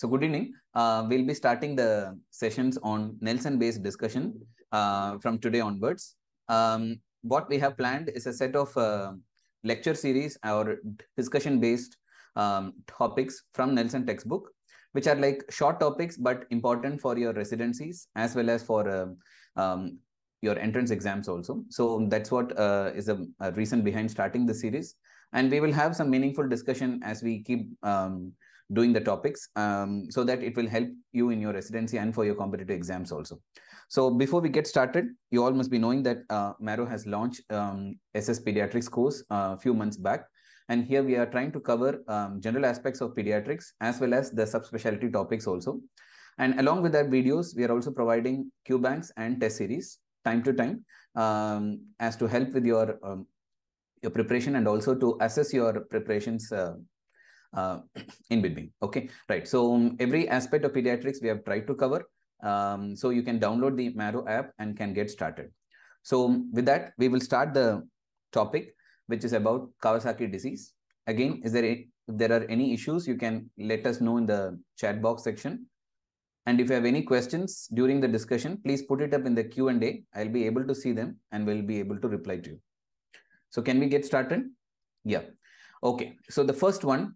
So good evening. Uh, we'll be starting the sessions on Nelson-based discussion uh, from today onwards. Um, what we have planned is a set of uh, lecture series or discussion-based um, topics from Nelson textbook, which are like short topics but important for your residencies as well as for um, um, your entrance exams also. So that's what uh, is a, a, reason behind starting the series. And we will have some meaningful discussion as we keep um, doing the topics um, so that it will help you in your residency and for your competitive exams also. So before we get started, you all must be knowing that uh, Marrow has launched um, SS Pediatrics course a uh, few months back. And here we are trying to cover um, general aspects of pediatrics as well as the subspecialty topics also. And along with that videos, we are also providing Q banks and test series time to time um, as to help with your um, your preparation and also to assess your preparations uh, uh, in between. Okay, right. So um, every aspect of pediatrics we have tried to cover. Um, so you can download the Marrow app and can get started. So um, with that, we will start the topic, which is about Kawasaki disease. Again, is there a, if there are any issues, you can let us know in the chat box section. And if you have any questions during the discussion, please put it up in the Q&A. I'll be able to see them and will be able to reply to you. So can we get started? Yeah. Okay. So the first one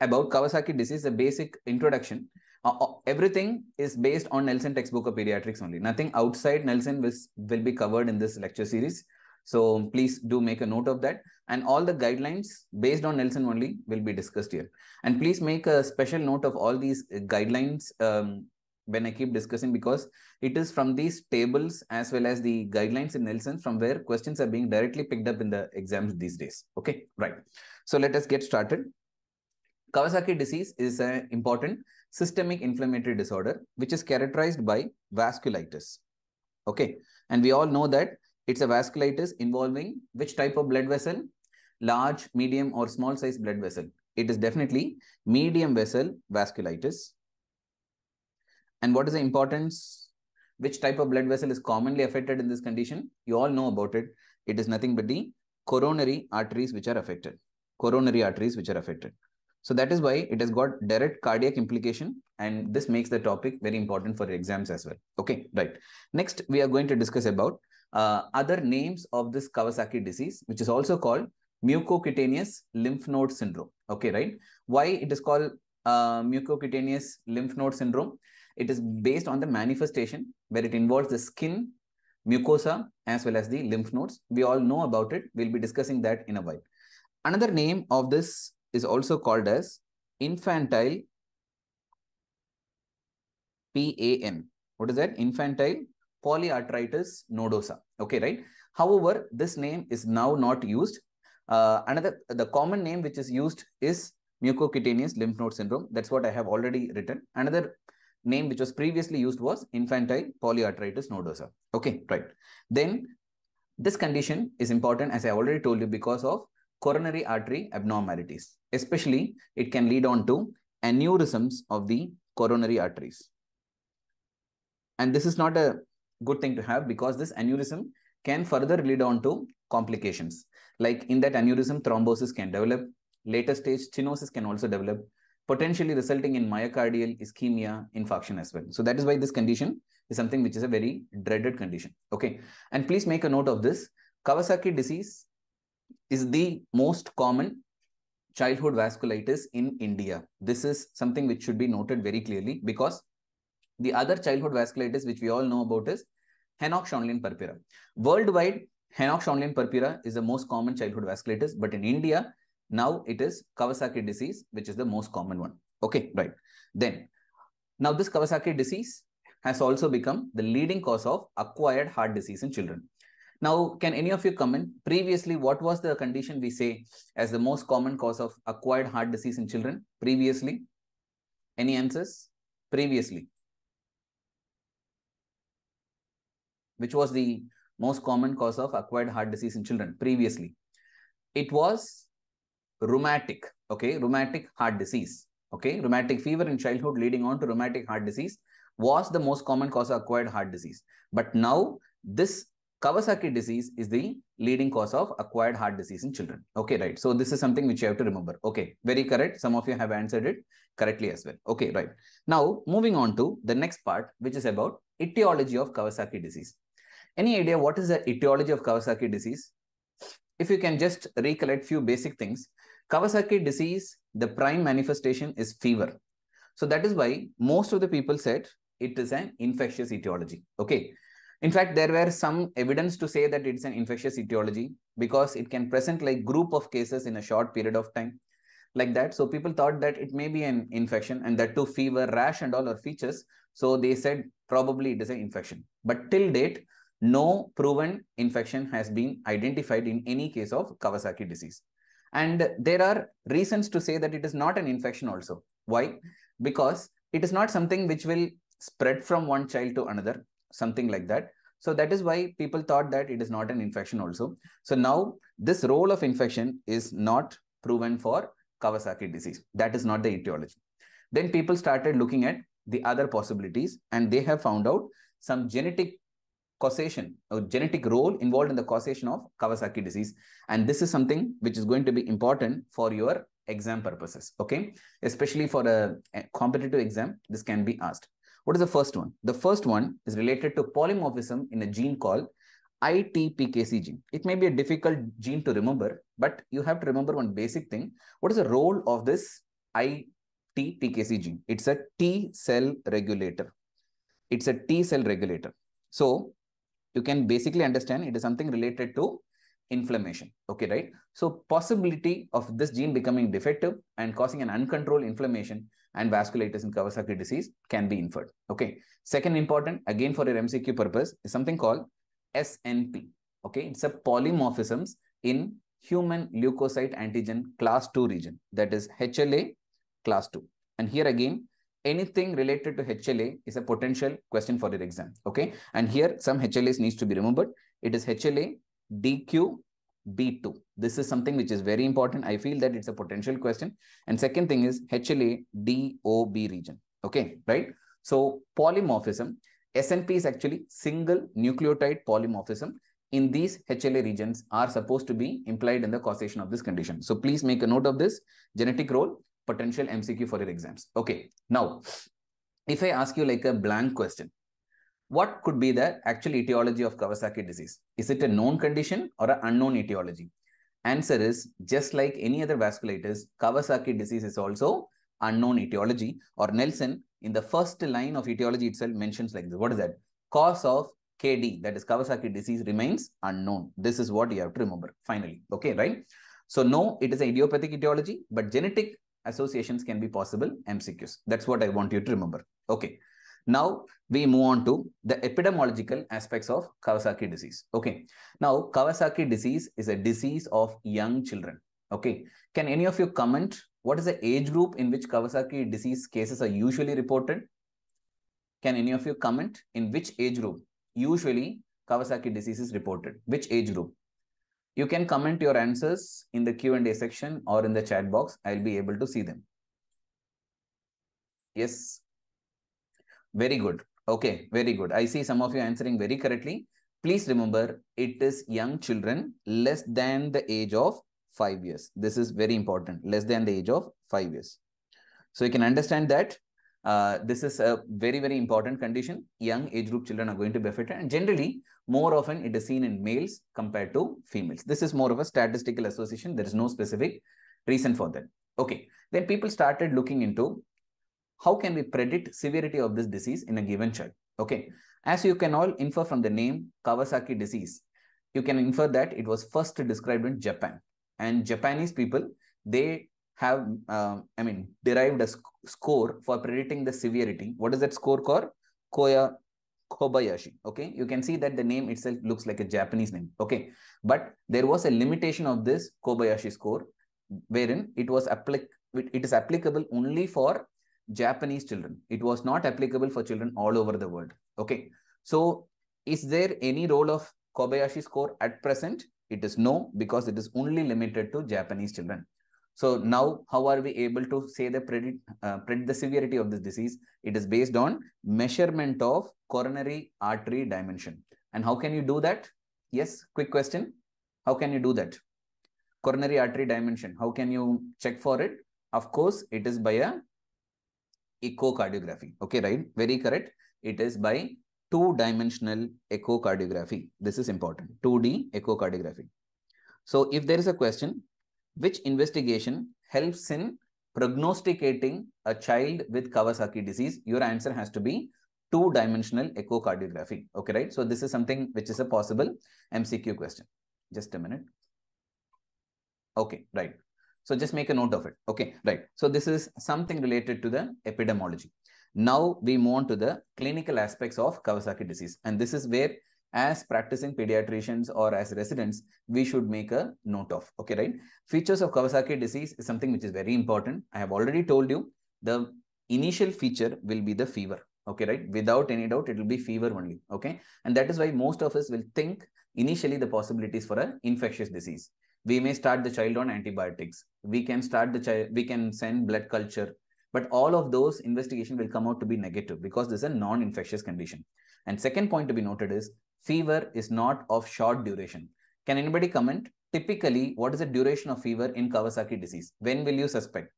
about Kawasaki disease, a basic introduction. Uh, uh, everything is based on Nelson textbook of pediatrics only. Nothing outside Nelson will, will be covered in this lecture series. So please do make a note of that. And all the guidelines based on Nelson only will be discussed here. And please make a special note of all these guidelines um, when I keep discussing because it is from these tables as well as the guidelines in Nelson from where questions are being directly picked up in the exams these days. Okay, right. So let us get started. Kawasaki disease is an important systemic inflammatory disorder which is characterized by vasculitis. Okay, and we all know that it's a vasculitis involving which type of blood vessel? Large, medium or small size blood vessel. It is definitely medium vessel vasculitis. And what is the importance? Which type of blood vessel is commonly affected in this condition? You all know about it. It is nothing but the coronary arteries which are affected. Coronary arteries which are affected. So that is why it has got direct cardiac implication and this makes the topic very important for exams as well. Okay, right. Next, we are going to discuss about uh, other names of this Kawasaki disease, which is also called mucocutaneous lymph node syndrome. Okay, right. Why it is called uh, mucocutaneous lymph node syndrome? It is based on the manifestation where it involves the skin, mucosa, as well as the lymph nodes. We all know about it. We'll be discussing that in a while. Another name of this is also called as infantile PAN. What is that? Infantile polyarteritis nodosa. Okay, right? However, this name is now not used. Uh, another, the common name which is used is mucocutaneous lymph node syndrome. That's what I have already written. Another name which was previously used was infantile polyarteritis nodosa. Okay, right. Then this condition is important as I already told you because of coronary artery abnormalities. Especially, it can lead on to aneurysms of the coronary arteries. And this is not a good thing to have because this aneurysm can further lead on to complications. Like in that aneurysm, thrombosis can develop. Later stage, stenosis can also develop, potentially resulting in myocardial ischemia infarction as well. So that is why this condition is something which is a very dreaded condition. Okay. And please make a note of this. Kawasaki disease is the most common childhood vasculitis in India. This is something which should be noted very clearly because the other childhood vasculitis which we all know about is Henoch-Schönlein purpura. Worldwide, Henoch-Schönlein purpura is the most common childhood vasculitis, but in India, now it is Kawasaki disease, which is the most common one. Okay, right. Then, now this Kawasaki disease has also become the leading cause of acquired heart disease in children. Now, can any of you comment previously what was the condition we say as the most common cause of acquired heart disease in children previously? Any answers? Previously. Which was the most common cause of acquired heart disease in children previously? It was rheumatic, okay, rheumatic heart disease, okay, rheumatic fever in childhood leading on to rheumatic heart disease was the most common cause of acquired heart disease. But now this Kawasaki disease is the leading cause of acquired heart disease in children. Okay, right. So this is something which you have to remember. Okay, very correct. Some of you have answered it correctly as well. Okay, right. Now, moving on to the next part, which is about etiology of Kawasaki disease. Any idea what is the etiology of Kawasaki disease? If you can just recollect few basic things. Kawasaki disease, the prime manifestation is fever. So that is why most of the people said it is an infectious etiology. Okay. In fact, there were some evidence to say that it's an infectious etiology because it can present like group of cases in a short period of time like that. So people thought that it may be an infection and that too fever, rash and all are features. So they said probably it is an infection. But till date, no proven infection has been identified in any case of Kawasaki disease. And there are reasons to say that it is not an infection also. Why? Because it is not something which will spread from one child to another something like that. So that is why people thought that it is not an infection also. So now this role of infection is not proven for Kawasaki disease. That is not the etiology. Then people started looking at the other possibilities and they have found out some genetic causation or genetic role involved in the causation of Kawasaki disease. And this is something which is going to be important for your exam purposes. Okay. Especially for a, a competitive exam, this can be asked. What is the first one? The first one is related to polymorphism in a gene called ITPKC gene. It may be a difficult gene to remember, but you have to remember one basic thing. What is the role of this ITPKC gene? It's a T cell regulator. It's a T cell regulator. So you can basically understand it is something related to inflammation. Okay, right? So possibility of this gene becoming defective and causing an uncontrolled inflammation and vasculitis in Kawasaki disease can be inferred. Okay. Second important, again for your MCQ purpose, is something called SNP. Okay. It's a polymorphisms in human leukocyte antigen class 2 region. That is HLA class 2. And here again, anything related to HLA is a potential question for your exam. Okay. And here some HLAs needs to be remembered. It is HLA DQ B2. This is something which is very important. I feel that it's a potential question. And second thing is HLA DOB region. Okay, right? So polymorphism, SNP is actually single nucleotide polymorphism. In these HLA regions are supposed to be implied in the causation of this condition. So please make a note of this genetic role, potential MCQ for your exams. Okay, now if I ask you like a blank question, what could be the actual etiology of Kawasaki disease? Is it a known condition or an unknown etiology? Answer is just like any other vasculitis, Kawasaki disease is also unknown etiology or Nelson in the first line of etiology itself mentions like this. What is that? Cause of KD, that is Kawasaki disease remains unknown. This is what you have to remember finally. Okay, right? So no, it is an idiopathic etiology, but genetic associations can be possible MCQs. That's what I want you to remember. Okay. Now we move on to the epidemiological aspects of Kawasaki disease. Okay. Now Kawasaki disease is a disease of young children. Okay. Can any of you comment what is the age group in which Kawasaki disease cases are usually reported? Can any of you comment in which age group usually Kawasaki disease is reported? Which age group? You can comment your answers in the Q&A section or in the chat box. I'll be able to see them. Yes. Very good. Okay, very good. I see some of you answering very correctly. Please remember, it is young children less than the age of five years. This is very important, less than the age of five years. So you can understand that uh, this is a very, very important condition. Young age group children are going to be affected. And generally, more often it is seen in males compared to females. This is more of a statistical association. There is no specific reason for that. Okay. Then people started looking into how can we predict severity of this disease in a given child? Okay, as you can all infer from the name Kawasaki disease, you can infer that it was first described in Japan. And Japanese people, they have, uh, I mean, derived a sc score for predicting the severity. What is that score called? Koya Kobayashi. Okay, you can see that the name itself looks like a Japanese name. Okay, but there was a limitation of this Kobayashi score, wherein it was applic it is applicable only for Japanese children. It was not applicable for children all over the world. Okay. So is there any role of Kobayashi score at present? It is no, because it is only limited to Japanese children. So now how are we able to say the predict, uh, predict the severity of this disease? It is based on measurement of coronary artery dimension. And how can you do that? Yes, quick question. How can you do that? Coronary artery dimension. How can you check for it? Of course, it is by a echocardiography. Okay, right? Very correct. It is by two-dimensional echocardiography. This is important. 2D echocardiography. So if there is a question, which investigation helps in prognosticating a child with Kawasaki disease, your answer has to be two-dimensional echocardiography. Okay, right? So this is something which is a possible MCQ question. Just a minute. Okay, right. So just make a note of it. Okay, right. So this is something related to the epidemiology. Now we move on to the clinical aspects of Kawasaki disease. And this is where as practicing pediatricians or as residents, we should make a note of. Okay, right? Features of Kawasaki disease is something which is very important. I have already told you the initial feature will be the fever. Okay, right? Without any doubt, it will be fever only. Okay. And that is why most of us will think initially the possibilities for an infectious disease. We may start the child on antibiotics. We can start the child, we can send blood culture, but all of those investigation will come out to be negative because this is a non-infectious condition. And second point to be noted is fever is not of short duration. Can anybody comment? Typically, what is the duration of fever in Kawasaki disease? When will you suspect?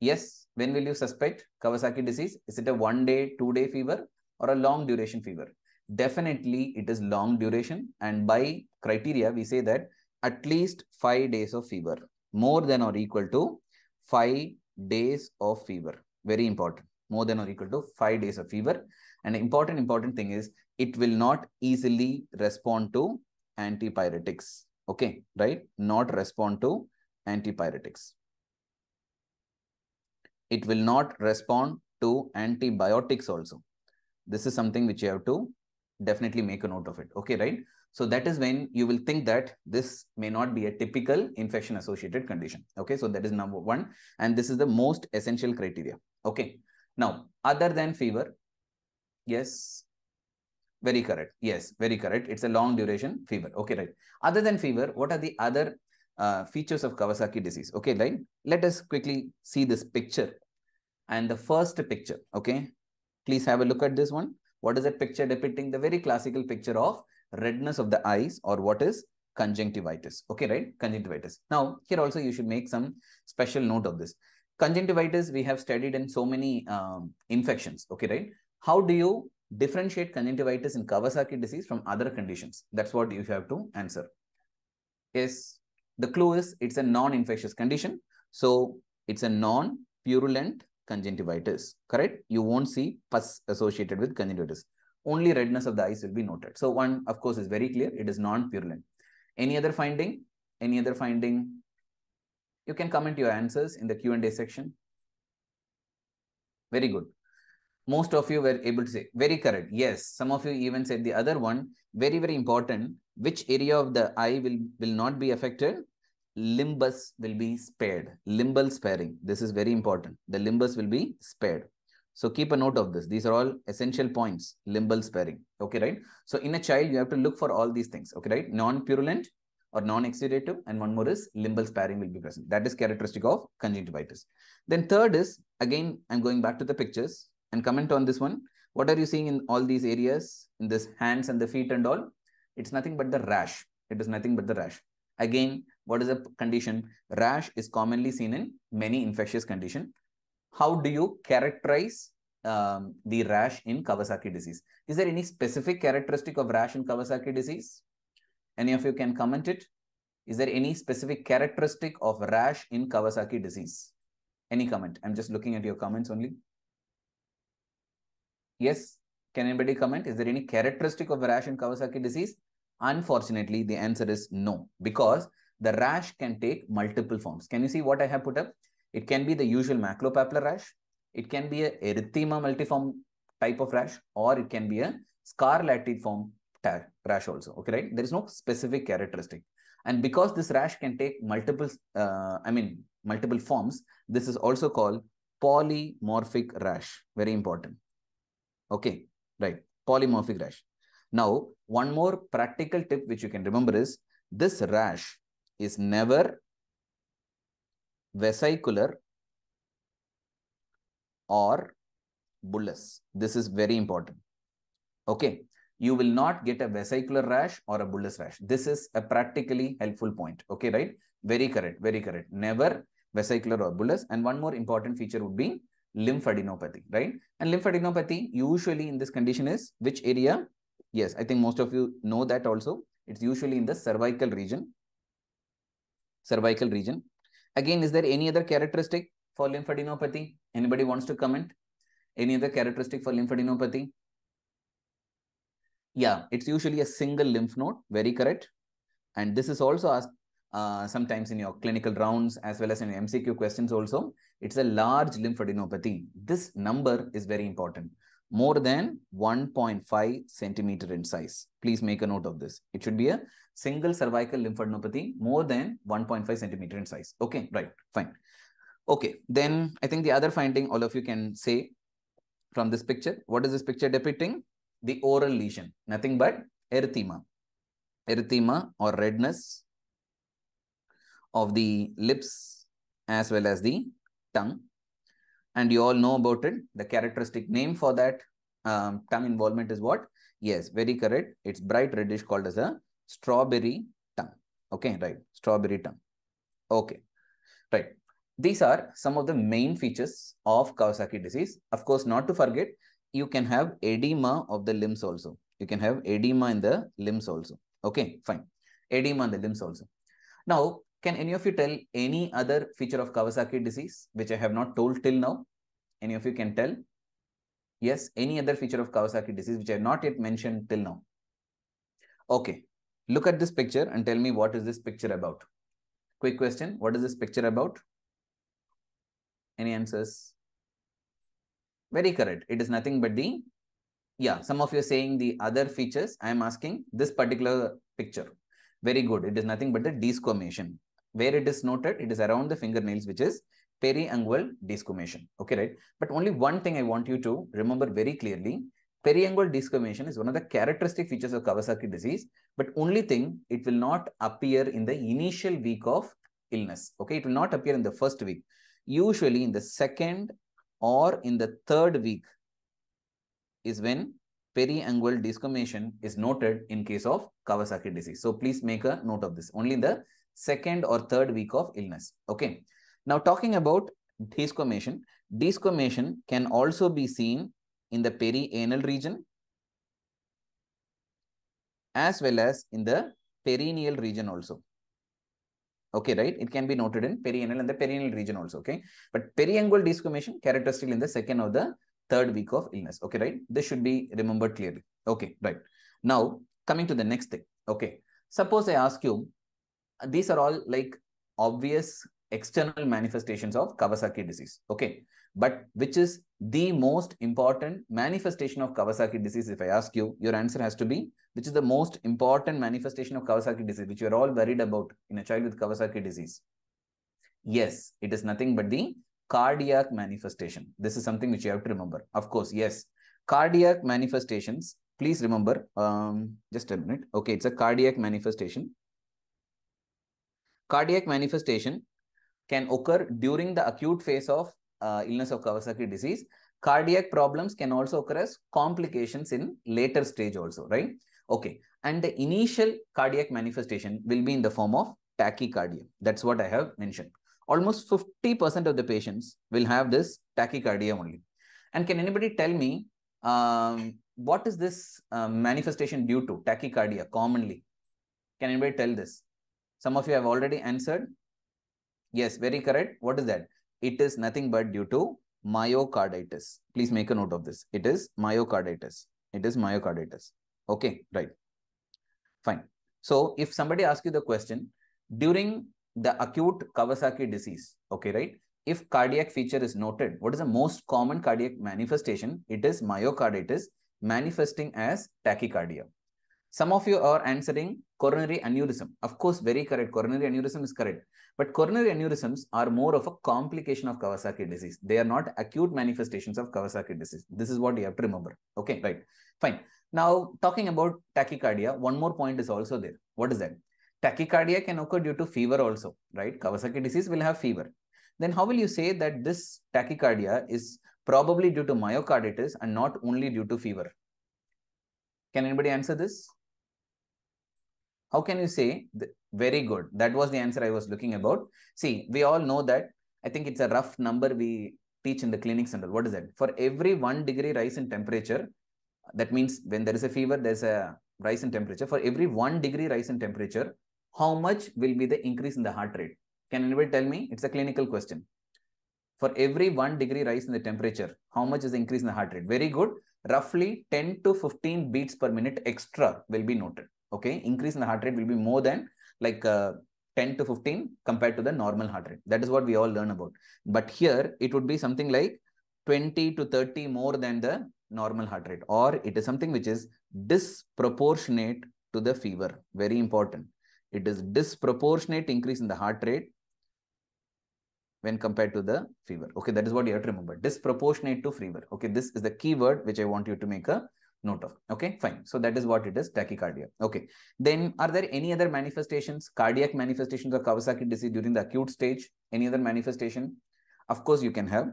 Yes, when will you suspect Kawasaki disease? Is it a one day, two day fever or a long duration fever? Definitely, it is long duration. And by criteria, we say that at least five days of fever, more than or equal to five days of fever. Very important. More than or equal to five days of fever. And important, important thing is it will not easily respond to antipyretics. Okay, right? Not respond to antipyretics. It will not respond to antibiotics also. This is something which you have to definitely make a note of it. Okay, right? So that is when you will think that this may not be a typical infection associated condition. Okay, so that is number one. And this is the most essential criteria. Okay, now other than fever, yes, very correct. Yes, very correct. It's a long duration fever. Okay, right. Other than fever, what are the other uh, features of Kawasaki disease? Okay, right. Let us quickly see this picture. And the first picture, okay, please have a look at this one. What is that picture depicting? The very classical picture of redness of the eyes or what is conjunctivitis. Okay, right? Conjunctivitis. Now, here also you should make some special note of this. Conjunctivitis we have studied in so many um, infections. Okay, right? How do you differentiate conjunctivitis in Kawasaki disease from other conditions? That's what you have to answer. Yes, the clue is it's a non-infectious condition. So it's a non-purulent conjunctivitis, correct? You won't see pus associated with conjunctivitis only redness of the eyes will be noted. So one, of course, is very clear. It is non-purulent. Any other finding? Any other finding? You can comment your answers in the Q&A section. Very good. Most of you were able to say, very correct. Yes, some of you even said the other one, very, very important. Which area of the eye will, will not be affected? Limbus will be spared. Limbal sparing. This is very important. The limbus will be spared. So keep a note of this. These are all essential points, limbal sparing. Okay, right? So in a child, you have to look for all these things. Okay, right? Non-purulent or non-exudative. And one more is limbal sparing will be present. That is characteristic of conjunctivitis. Then third is, again, I'm going back to the pictures and comment on this one. What are you seeing in all these areas, in this hands and the feet and all? It's nothing but the rash. It is nothing but the rash. Again, what is the condition? Rash is commonly seen in many infectious condition how do you characterize um, the rash in Kawasaki disease? Is there any specific characteristic of rash in Kawasaki disease? Any of you can comment it? Is there any specific characteristic of rash in Kawasaki disease? Any comment? I'm just looking at your comments only. Yes? Can anybody comment? Is there any characteristic of rash in Kawasaki disease? Unfortunately, the answer is no, because the rash can take multiple forms. Can you see what I have put up? It can be the usual maculopapular rash. It can be a erythema multiforme type of rash, or it can be a scarlatiform rash also. Okay, right? There is no specific characteristic. And because this rash can take multiple, uh, I mean, multiple forms, this is also called polymorphic rash. Very important. Okay, right. Polymorphic rash. Now, one more practical tip which you can remember is this rash is never vesicular or bullous. This is very important. Okay. you will not get a vesicular rash or a bullous rash. This is a practically helpful point. Okay, right? Very correct, very correct. Never vesicular or bullous. And one more important feature would be lymphadenopathy, right? And lymphadenopathy usually in this condition is which area? Yes, I think most of you know that also. It's usually in the cervical region. Cervical region. Again, is there any other characteristic for lymphadenopathy? Anybody wants to comment? Any other characteristic for lymphadenopathy? Yeah, it's usually a single lymph node. Very correct. And this is also asked uh, sometimes in your clinical rounds as well as in MCQ questions also. It's a large lymphadenopathy. This number is very important. More than 1.5 centimeter in size. Please make a note of this. It should be a single cervical lymphadenopathy more than 1.5 centimeter in size. Okay, right, fine. Okay, then I think the other finding all of you can say from this picture. What is this picture depicting? The oral lesion, nothing but erythema. Erythema or redness of the lips as well as the tongue. And you all know about it. The characteristic name for that um, tongue involvement is what? Yes, very correct. It's bright reddish called as a strawberry tongue. Okay, right. Strawberry tongue. Okay, right. These are some of the main features of Kawasaki disease. Of course, not to forget, you can have edema of the limbs also. You can have edema in the limbs also. Okay, fine. Edema in the limbs also. Now, can any of you tell any other feature of Kawasaki disease, which I have not told till now? Any of you can tell? Yes, any other feature of Kawasaki disease, which I have not yet mentioned till now? Okay, look at this picture and tell me what is this picture about? Quick question, what is this picture about? Any answers? Very correct. It is nothing but the, yeah, some of you are saying the other features. I am asking this particular picture. Very good. It is nothing but the desquamation. Where it is noted, it is around the fingernails, which is periungual desquamation. Okay, right? But only one thing I want you to remember very clearly. Periungual desquamation is one of the characteristic features of Kawasaki disease. But only thing, it will not appear in the initial week of illness. Okay, it will not appear in the first week. Usually in the second or in the third week is when periungual desquamation is noted in case of Kawasaki disease. So please make a note of this. Only in the second or third week of illness. Okay. Now talking about desquamation, desquamation can also be seen in the perianal region as well as in the perineal region also. Okay, right? It can be noted in perianal and the perineal region also, okay? But periungual desquamation characteristic in the second or the third week of illness, okay, right? This should be remembered clearly. Okay, right. Now, coming to the next thing, okay? Suppose I ask you, these are all like obvious external manifestations of Kawasaki disease, okay? But which is the most important manifestation of Kawasaki disease? If I ask you, your answer has to be which is the most important manifestation of Kawasaki disease, which you are all worried about in a child with Kawasaki disease? Yes, it is nothing but the cardiac manifestation. This is something which you have to remember. Of course, yes. Cardiac manifestations, please remember, um, just a minute. Okay, it's a cardiac manifestation. Cardiac manifestation can occur during the acute phase of uh, illness of Kawasaki disease. Cardiac problems can also occur as complications in later stage also, right? Okay. And the initial cardiac manifestation will be in the form of tachycardia. That's what I have mentioned. Almost 50% of the patients will have this tachycardia only. And can anybody tell me um, what is this uh, manifestation due to tachycardia commonly? Can anybody tell this? Some of you have already answered. Yes, very correct. What is that? It is nothing but due to myocarditis. Please make a note of this. It is myocarditis. It is myocarditis. Okay, right. Fine. So if somebody asks you the question, during the acute Kawasaki disease, okay, right? If cardiac feature is noted, what is the most common cardiac manifestation? It is myocarditis manifesting as tachycardia. Some of you are answering coronary aneurysm. Of course, very correct. Coronary aneurysm is correct. But coronary aneurysms are more of a complication of Kawasaki disease. They are not acute manifestations of Kawasaki disease. This is what you have to remember. Okay, right. Fine. Now, talking about tachycardia, one more point is also there. What is that? Tachycardia can occur due to fever also, right? Kawasaki disease will have fever. Then how will you say that this tachycardia is probably due to myocarditis and not only due to fever? Can anybody answer this? How can you say, very good, that was the answer I was looking about. See, we all know that, I think it's a rough number we teach in the clinic center. What is that? For every one degree rise in temperature, that means when there is a fever, there's a rise in temperature. For every one degree rise in temperature, how much will be the increase in the heart rate? Can anybody tell me? It's a clinical question. For every one degree rise in the temperature, how much is the increase in the heart rate? Very good. Roughly 10 to 15 beats per minute extra will be noted. Okay. Increase in the heart rate will be more than like uh, 10 to 15 compared to the normal heart rate. That is what we all learn about. But here it would be something like 20 to 30 more than the normal heart rate or it is something which is disproportionate to the fever. Very important. It is disproportionate increase in the heart rate when compared to the fever. Okay, that is what you have to remember. Disproportionate to fever. Okay, this is the key word which I want you to make a note of. Okay, fine. So that is what it is, tachycardia. Okay. Then are there any other manifestations, cardiac manifestations of Kawasaki disease during the acute stage? Any other manifestation? Of course, you can have.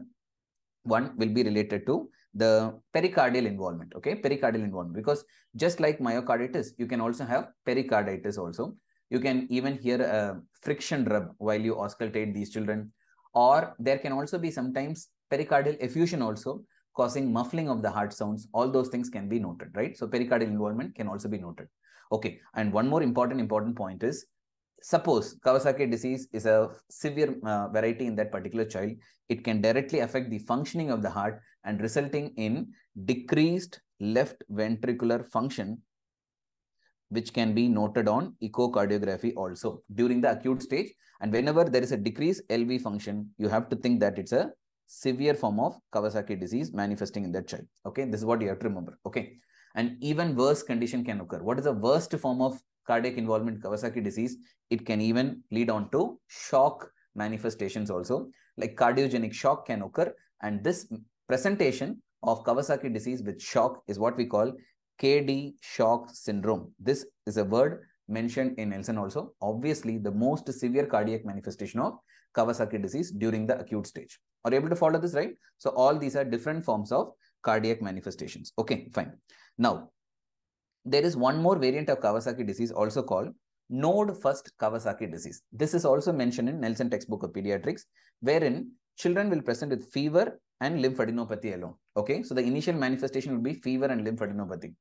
One will be related to the pericardial involvement. Okay, pericardial involvement. Because just like myocarditis, you can also have pericarditis also. You can even hear a friction rub while you auscultate these children. Or there can also be sometimes pericardial effusion also causing muffling of the heart sounds, all those things can be noted, right? So pericardial involvement can also be noted. Okay, and one more important, important point is, suppose Kawasaki disease is a severe uh, variety in that particular child, it can directly affect the functioning of the heart and resulting in decreased left ventricular function, which can be noted on echocardiography also during the acute stage. And whenever there is a decreased LV function, you have to think that it's a severe form of Kawasaki disease manifesting in that child. Okay, this is what you have to remember. Okay, and even worse condition can occur. What is the worst form of cardiac involvement Kawasaki disease? It can even lead on to shock manifestations also, like cardiogenic shock can occur. And this presentation of Kawasaki disease with shock is what we call KD shock syndrome. This is a word mentioned in Nelson also. Obviously, the most severe cardiac manifestation of Kawasaki disease during the acute stage. Are you able to follow this, right? So all these are different forms of cardiac manifestations. Okay, fine. Now, there is one more variant of Kawasaki disease also called node first Kawasaki disease. This is also mentioned in Nelson textbook of pediatrics, wherein children will present with fever and lymphadenopathy alone. Okay, so the initial manifestation will be fever and lymphadenopathy.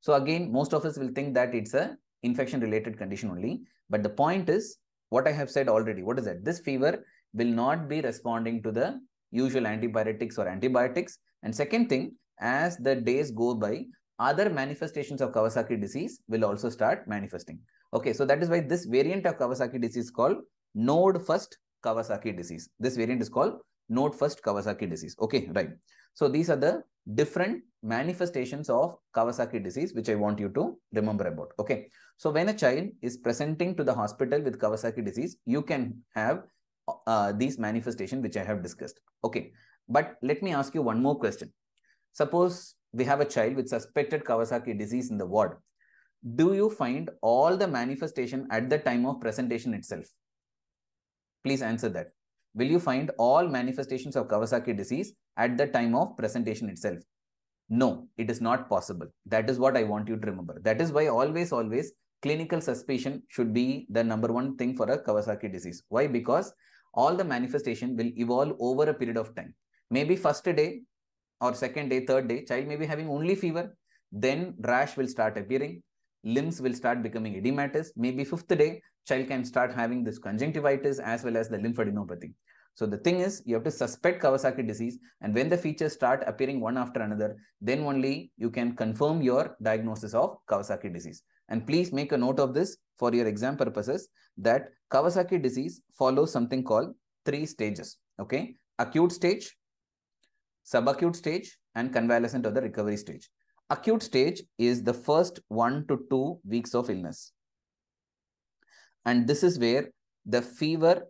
So again, most of us will think that it's a infection related condition only. But the point is what I have said already. What is that? This fever will not be responding to the usual antibiotics or antibiotics. And second thing, as the days go by, other manifestations of Kawasaki disease will also start manifesting. Okay, so that is why this variant of Kawasaki disease is called node first Kawasaki disease. This variant is called node first Kawasaki disease. Okay, right. So these are the different manifestations of Kawasaki disease, which I want you to remember about. Okay. So when a child is presenting to the hospital with Kawasaki disease, you can have uh, these manifestations, which I have discussed. Okay. But let me ask you one more question. Suppose we have a child with suspected Kawasaki disease in the ward. Do you find all the manifestation at the time of presentation itself? Please answer that. Will you find all manifestations of Kawasaki disease at the time of presentation itself? No, it is not possible. That is what I want you to remember. That is why always, always clinical suspicion should be the number one thing for a Kawasaki disease. Why? Because all the manifestation will evolve over a period of time. Maybe first day or second day, third day, child may be having only fever. Then rash will start appearing. Limbs will start becoming edematous. Maybe fifth day, child can start having this conjunctivitis as well as the lymphadenopathy. So the thing is, you have to suspect Kawasaki disease. And when the features start appearing one after another, then only you can confirm your diagnosis of Kawasaki disease. And please make a note of this for your exam purposes that Kawasaki disease follows something called three stages. Okay. Acute stage, subacute stage, and convalescent or the recovery stage. Acute stage is the first one to two weeks of illness. And this is where the fever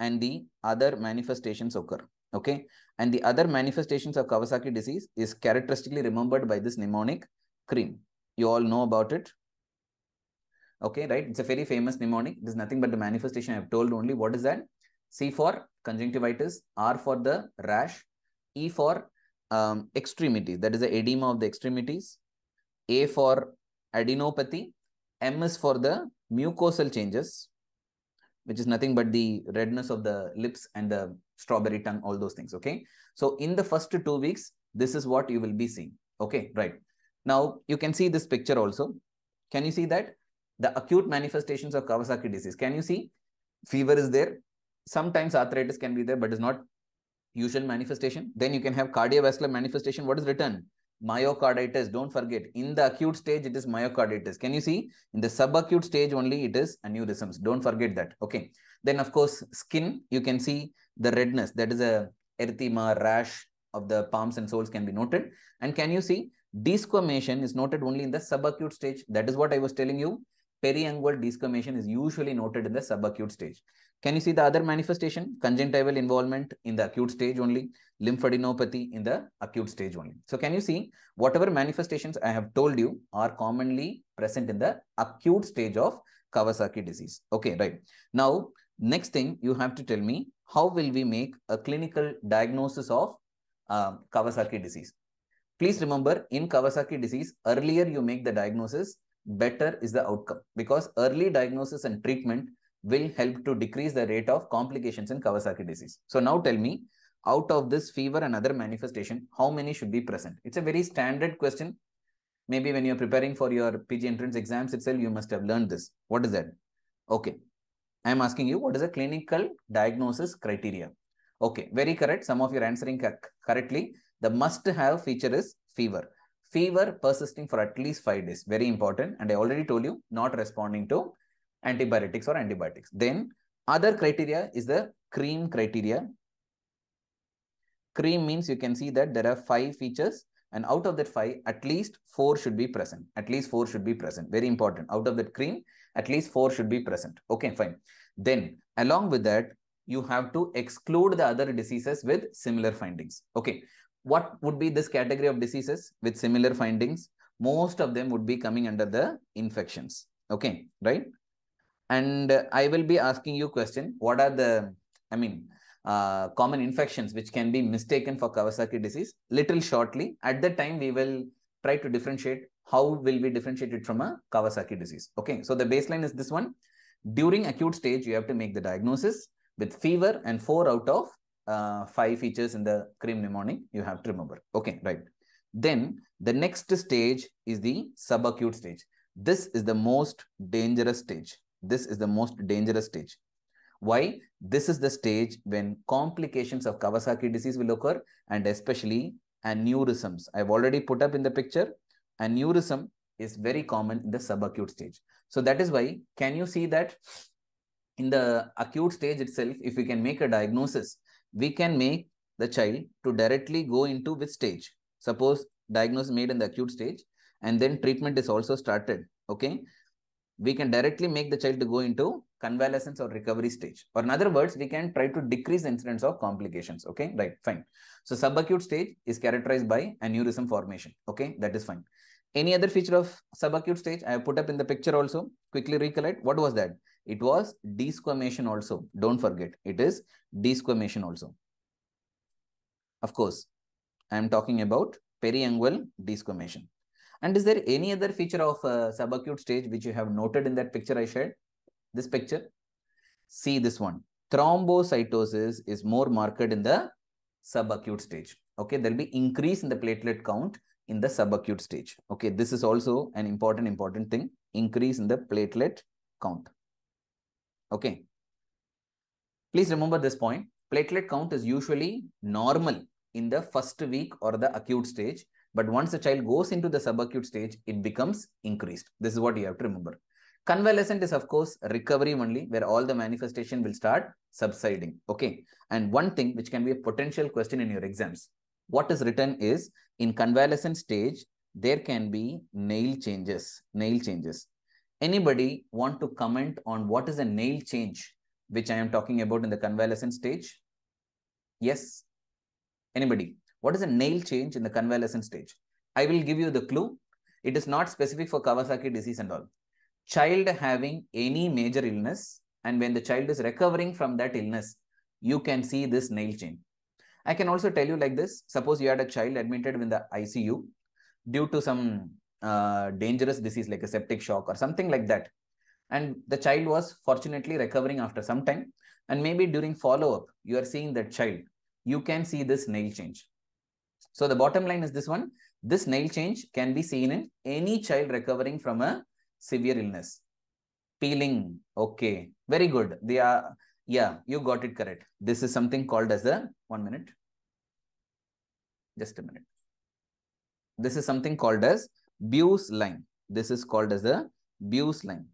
and the other manifestations occur. Okay. And the other manifestations of Kawasaki disease is characteristically remembered by this mnemonic cream. You all know about it. Okay, right? It's a very famous mnemonic. There's nothing but the manifestation I've told only. What is that? C for conjunctivitis, R for the rash, E for um, extremity, that is the edema of the extremities, A for adenopathy, M is for the mucosal changes, which is nothing but the redness of the lips and the strawberry tongue, all those things. Okay. So in the first two weeks, this is what you will be seeing. Okay, right. Now you can see this picture also. Can you see that? The acute manifestations of Kawasaki disease. Can you see? Fever is there. Sometimes arthritis can be there, but is not usual manifestation. Then you can have cardiovascular manifestation. What is written? Myocarditis. Don't forget. In the acute stage, it is myocarditis. Can you see? In the subacute stage only, it is aneurysms. Don't forget that. Okay. Then, of course, skin, you can see the redness. That is a erythema, rash of the palms and soles can be noted. And can you see? Desquamation is noted only in the subacute stage. That is what I was telling you. Periungual desquamation is usually noted in the subacute stage. Can you see the other manifestation? Conjunctival involvement in the acute stage only, lymphadenopathy in the acute stage only. So can you see whatever manifestations I have told you are commonly present in the acute stage of Kawasaki disease. Okay, right. Now, next thing you have to tell me, how will we make a clinical diagnosis of uh, Kawasaki disease? Please remember in Kawasaki disease, earlier you make the diagnosis, better is the outcome because early diagnosis and treatment will help to decrease the rate of complications in Kawasaki disease. So now tell me, out of this fever and other manifestation, how many should be present? It's a very standard question. Maybe when you're preparing for your PG entrance exams itself, you must have learned this. What is that? Okay. I'm asking you, what is a clinical diagnosis criteria? Okay, very correct. Some of you are answering correctly. The must-have feature is fever. Fever persisting for at least five days. Very important. And I already told you, not responding to antibiotics or antibiotics. Then other criteria is the cream criteria. Cream means you can see that there are five features and out of that five, at least four should be present. At least four should be present. Very important. Out of that cream, at least four should be present. Okay, fine. Then along with that, you have to exclude the other diseases with similar findings. Okay, what would be this category of diseases with similar findings? Most of them would be coming under the infections. Okay, right? And I will be asking you question, what are the, I mean, uh, common infections which can be mistaken for Kawasaki disease? Little shortly, at that time, we will try to differentiate how will we differentiate it from a Kawasaki disease. Okay, so the baseline is this one. During acute stage, you have to make the diagnosis with fever and four out of uh, five features in the cream mnemonic you have to remember. Okay, right. Then the next stage is the subacute stage. This is the most dangerous stage. This is the most dangerous stage. Why? This is the stage when complications of Kawasaki disease will occur and especially aneurysms. I've already put up in the picture. Aneurysm is very common in the subacute stage. So that is why, can you see that in the acute stage itself, if we can make a diagnosis, we can make the child to directly go into which stage. Suppose diagnosis made in the acute stage and then treatment is also started. Okay. We can directly make the child to go into convalescence or recovery stage. Or in other words, we can try to decrease incidence of complications. Okay. Right. Fine. So subacute stage is characterized by aneurysm formation. Okay. That is fine. Any other feature of subacute stage? I have put up in the picture also. Quickly recollect. What was that? It was desquamation also. Don't forget. It is desquamation also. Of course, I am talking about periungual desquamation. And is there any other feature of uh, subacute stage which you have noted in that picture I shared? This picture? See this one. Thrombocytosis is more marked in the subacute stage. Okay, there will be increase in the platelet count in the subacute stage. Okay, this is also an important, important thing. Increase in the platelet count. Okay. Please remember this point. Platelet count is usually normal in the first week or the acute stage. But once the child goes into the subacute stage, it becomes increased. This is what you have to remember. Convalescent is, of course, recovery only, where all the manifestation will start subsiding. Okay. And one thing which can be a potential question in your exams. What is written is in convalescent stage, there can be nail changes, nail changes. Anybody want to comment on what is a nail change, which I am talking about in the convalescent stage? Yes. Anybody? What is a nail change in the convalescent stage? I will give you the clue. It is not specific for Kawasaki disease and all. Child having any major illness, and when the child is recovering from that illness, you can see this nail change. I can also tell you like this. Suppose you had a child admitted in the ICU due to some uh, dangerous disease like a septic shock or something like that. And the child was fortunately recovering after some time. And maybe during follow-up, you are seeing that child, you can see this nail change. So the bottom line is this one. This nail change can be seen in any child recovering from a severe illness. Peeling. Okay. Very good. They are, yeah, you got it correct. This is something called as a, one minute. Just a minute. This is something called as Beau's line. This is called as the Beau's line.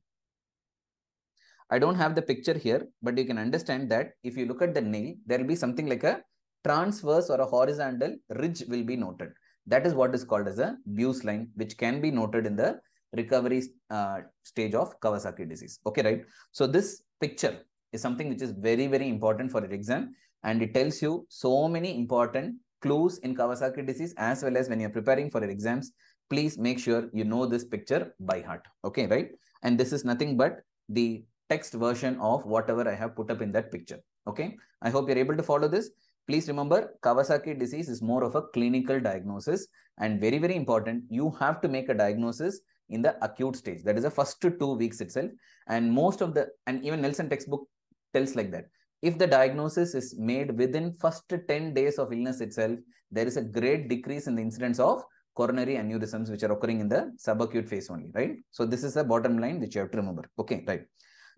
I don't have the picture here, but you can understand that if you look at the nail, there will be something like a transverse or a horizontal ridge will be noted. That is what is called as a Beau's line, which can be noted in the recovery uh, stage of Kawasaki disease. Okay, right? So this picture is something which is very, very important for your exam. And it tells you so many important clues in Kawasaki disease as well as when you're preparing for your exams. Please make sure you know this picture by heart. Okay, right? And this is nothing but the text version of whatever I have put up in that picture. Okay, I hope you're able to follow this. Please remember, Kawasaki disease is more of a clinical diagnosis and very, very important. You have to make a diagnosis in the acute stage. That is the first two weeks itself. And most of the, and even Nelson textbook tells like that. If the diagnosis is made within first 10 days of illness itself, there is a great decrease in the incidence of coronary aneurysms which are occurring in the subacute phase only, right? So this is the bottom line which you have to remember. Okay, right.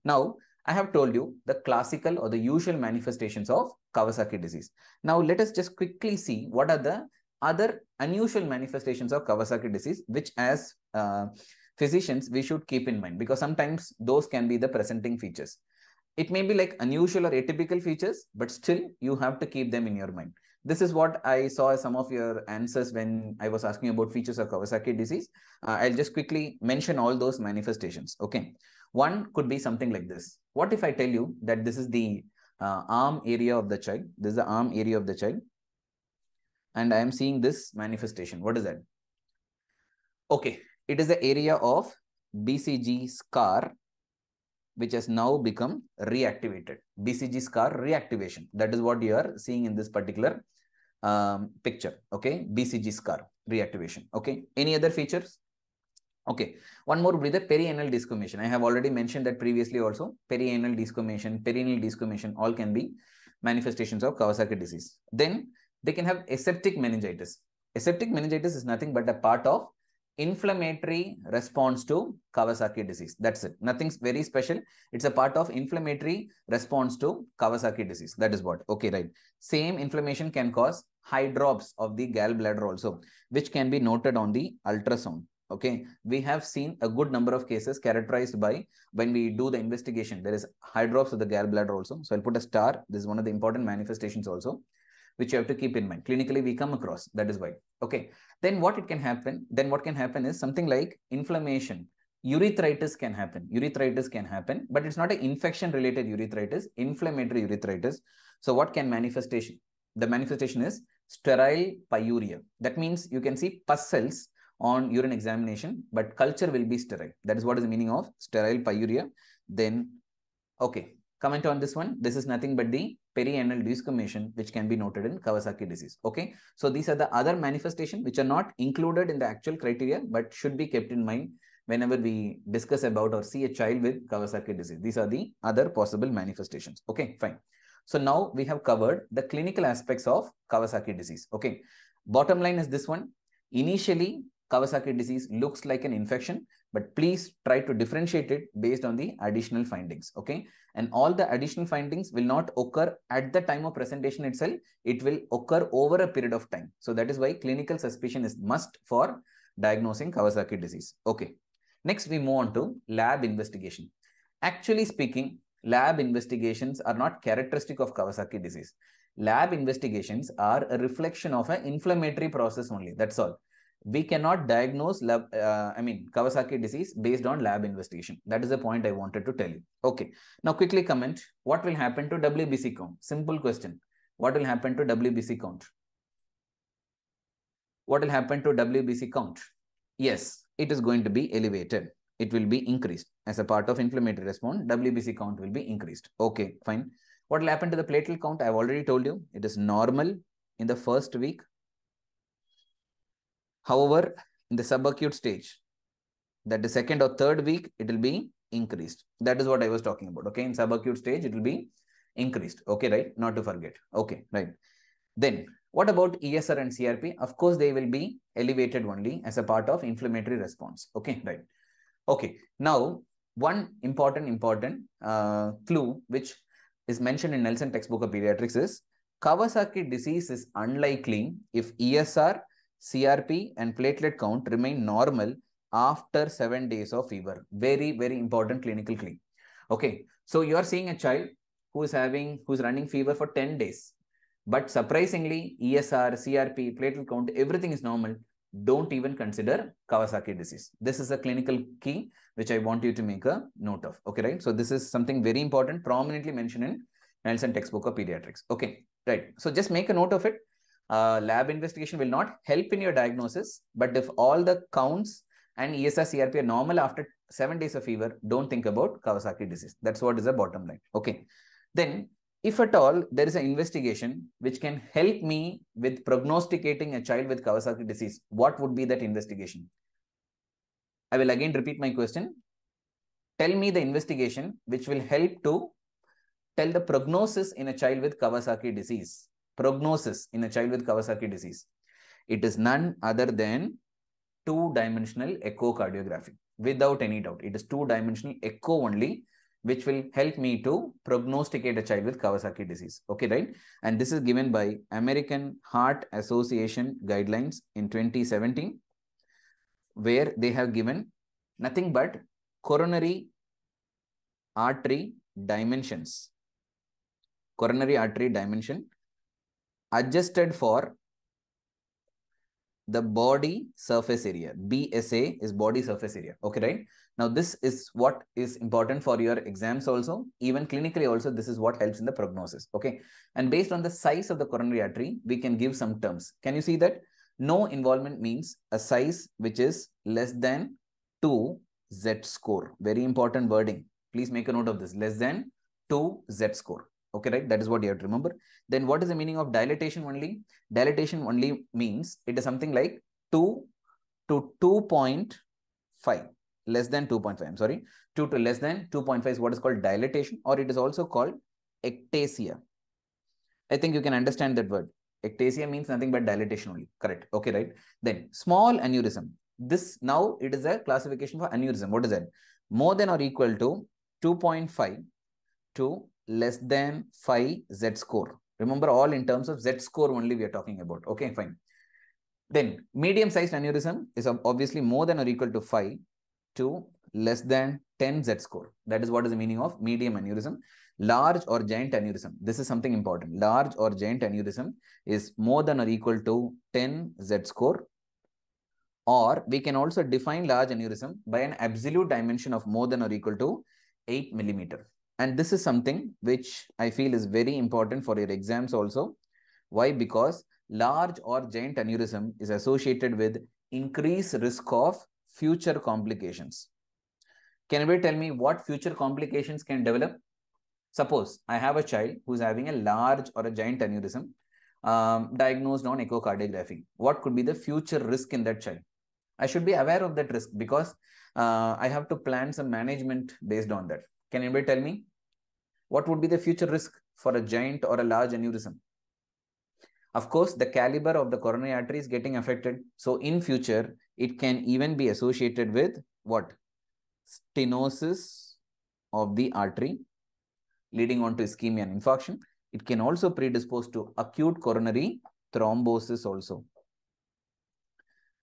Now, I have told you the classical or the usual manifestations of Kawasaki disease. Now, let us just quickly see what are the other unusual manifestations of Kawasaki disease, which as uh, physicians, we should keep in mind because sometimes those can be the presenting features. It may be like unusual or atypical features, but still you have to keep them in your mind. This is what I saw as some of your answers when I was asking about features of Kawasaki disease. Uh, I'll just quickly mention all those manifestations. Okay. One could be something like this. What if I tell you that this is the uh, arm area of the child? This is the arm area of the child. And I am seeing this manifestation. What is that? Okay. It is the area of BCG scar, which has now become reactivated. BCG scar reactivation. That is what you are seeing in this particular um, picture. Okay. BCG scar reactivation. Okay. Any other features? Okay, one more the perianal desquamation. I have already mentioned that previously also. Perianal desquamation, perineal desquamation, all can be manifestations of Kawasaki disease. Then they can have aseptic meningitis. Aseptic meningitis is nothing but a part of inflammatory response to Kawasaki disease. That's it. Nothing's very special. It's a part of inflammatory response to Kawasaki disease. That is what. Okay, right. Same inflammation can cause hydrops of the gallbladder also, which can be noted on the ultrasound okay? We have seen a good number of cases characterized by when we do the investigation there is hydrops of the gallbladder also. So i'll put a star this is one of the important manifestations also which you have to keep in mind. Clinically we come across that is why okay? Then what it can happen then what can happen is something like inflammation. Urethritis can happen urethritis can happen but it's not an infection related urethritis inflammatory urethritis. So what can manifestation the manifestation is sterile pyuria that means you can see pus cells on urine examination, but culture will be sterile. That is what is the meaning of sterile pyuria. Then, okay, comment on this one. This is nothing but the perianal desquamation, which can be noted in Kawasaki disease. Okay, so these are the other manifestations which are not included in the actual criteria, but should be kept in mind whenever we discuss about or see a child with Kawasaki disease. These are the other possible manifestations. Okay, fine. So now we have covered the clinical aspects of Kawasaki disease. Okay, bottom line is this one. Initially, Kawasaki disease looks like an infection, but please try to differentiate it based on the additional findings. Okay. And all the additional findings will not occur at the time of presentation itself. It will occur over a period of time. So that is why clinical suspicion is must for diagnosing Kawasaki disease. Okay. Next, we move on to lab investigation. Actually speaking, lab investigations are not characteristic of Kawasaki disease. Lab investigations are a reflection of an inflammatory process only. That's all we cannot diagnose lab, uh, I mean Kawasaki disease based on lab investigation. That is the point I wanted to tell you. Okay. Now quickly comment. What will happen to WBC count? Simple question. What will happen to WBC count? What will happen to WBC count? Yes, it is going to be elevated. It will be increased as a part of inflammatory response. WBC count will be increased. Okay, fine. What will happen to the platelet count? I have already told you. It is normal in the first week However, in the subacute stage, that the second or third week, it will be increased. That is what I was talking about. Okay. In subacute stage, it will be increased. Okay, right? Not to forget. Okay, right. Then what about ESR and CRP? Of course, they will be elevated only as a part of inflammatory response. Okay, right. Okay. Now, one important, important uh, clue which is mentioned in Nelson textbook of pediatrics is Kawasaki disease is unlikely if ESR, CRP and platelet count remain normal after seven days of fever. Very, very important clinical claim. Okay. So you are seeing a child who is having, who's running fever for 10 days. But surprisingly, ESR, CRP, platelet count, everything is normal. Don't even consider Kawasaki disease. This is a clinical key which I want you to make a note of. Okay, right? So this is something very important, prominently mentioned in Nelson textbook of pediatrics. Okay, right. So just make a note of it. Uh, lab investigation will not help in your diagnosis, but if all the counts and ESR, CRP are normal after seven days of fever, don't think about Kawasaki disease. That's what is the bottom line. Okay. Then if at all there is an investigation which can help me with prognosticating a child with Kawasaki disease, what would be that investigation? I will again repeat my question. Tell me the investigation which will help to tell the prognosis in a child with Kawasaki disease. Prognosis in a child with Kawasaki disease. It is none other than two-dimensional echocardiography. Without any doubt, it is two-dimensional echo only which will help me to prognosticate a child with Kawasaki disease. Okay, right? And this is given by American Heart Association guidelines in 2017, where they have given nothing but coronary artery dimensions. Coronary artery dimension adjusted for the body surface area. BSA is body surface area. Okay, right? Now, this is what is important for your exams also. Even clinically also, this is what helps in the prognosis. Okay. And based on the size of the coronary artery, we can give some terms. Can you see that? No involvement means a size which is less than 2 Z score. Very important wording. Please make a note of this. Less than 2 Z score. Okay, right? That is what you have to remember. Then what is the meaning of dilatation only? Dilatation only means it is something like 2 to 2.5 less than 2.5, I'm sorry, 2 to less than 2.5 is what is called dilatation or it is also called ectasia. I think you can understand that word. Ectasia means nothing but dilatation only. Correct. Okay, right. Then small aneurysm. This now it is a classification for aneurysm. What is that? More than or equal to 2.5 to less than 5 Z score. Remember all in terms of Z score only we are talking about. Okay, fine. Then medium sized aneurysm is obviously more than or equal to 5 to less than 10 Z score. That is what is the meaning of medium aneurysm. Large or giant aneurysm. This is something important. Large or giant aneurysm is more than or equal to 10 Z score. Or we can also define large aneurysm by an absolute dimension of more than or equal to 8 millimeter. And this is something which I feel is very important for your exams also. Why? Because large or giant aneurysm is associated with increased risk of future complications. Can anybody tell me what future complications can develop? Suppose I have a child who's having a large or a giant aneurysm um, diagnosed on echocardiography. What could be the future risk in that child? I should be aware of that risk because uh, I have to plan some management based on that. Can anybody tell me what would be the future risk for a giant or a large aneurysm? Of course, the caliber of the coronary artery is getting affected. So in future, it can even be associated with what? Stenosis of the artery leading on to ischemia and infarction. It can also predispose to acute coronary thrombosis also.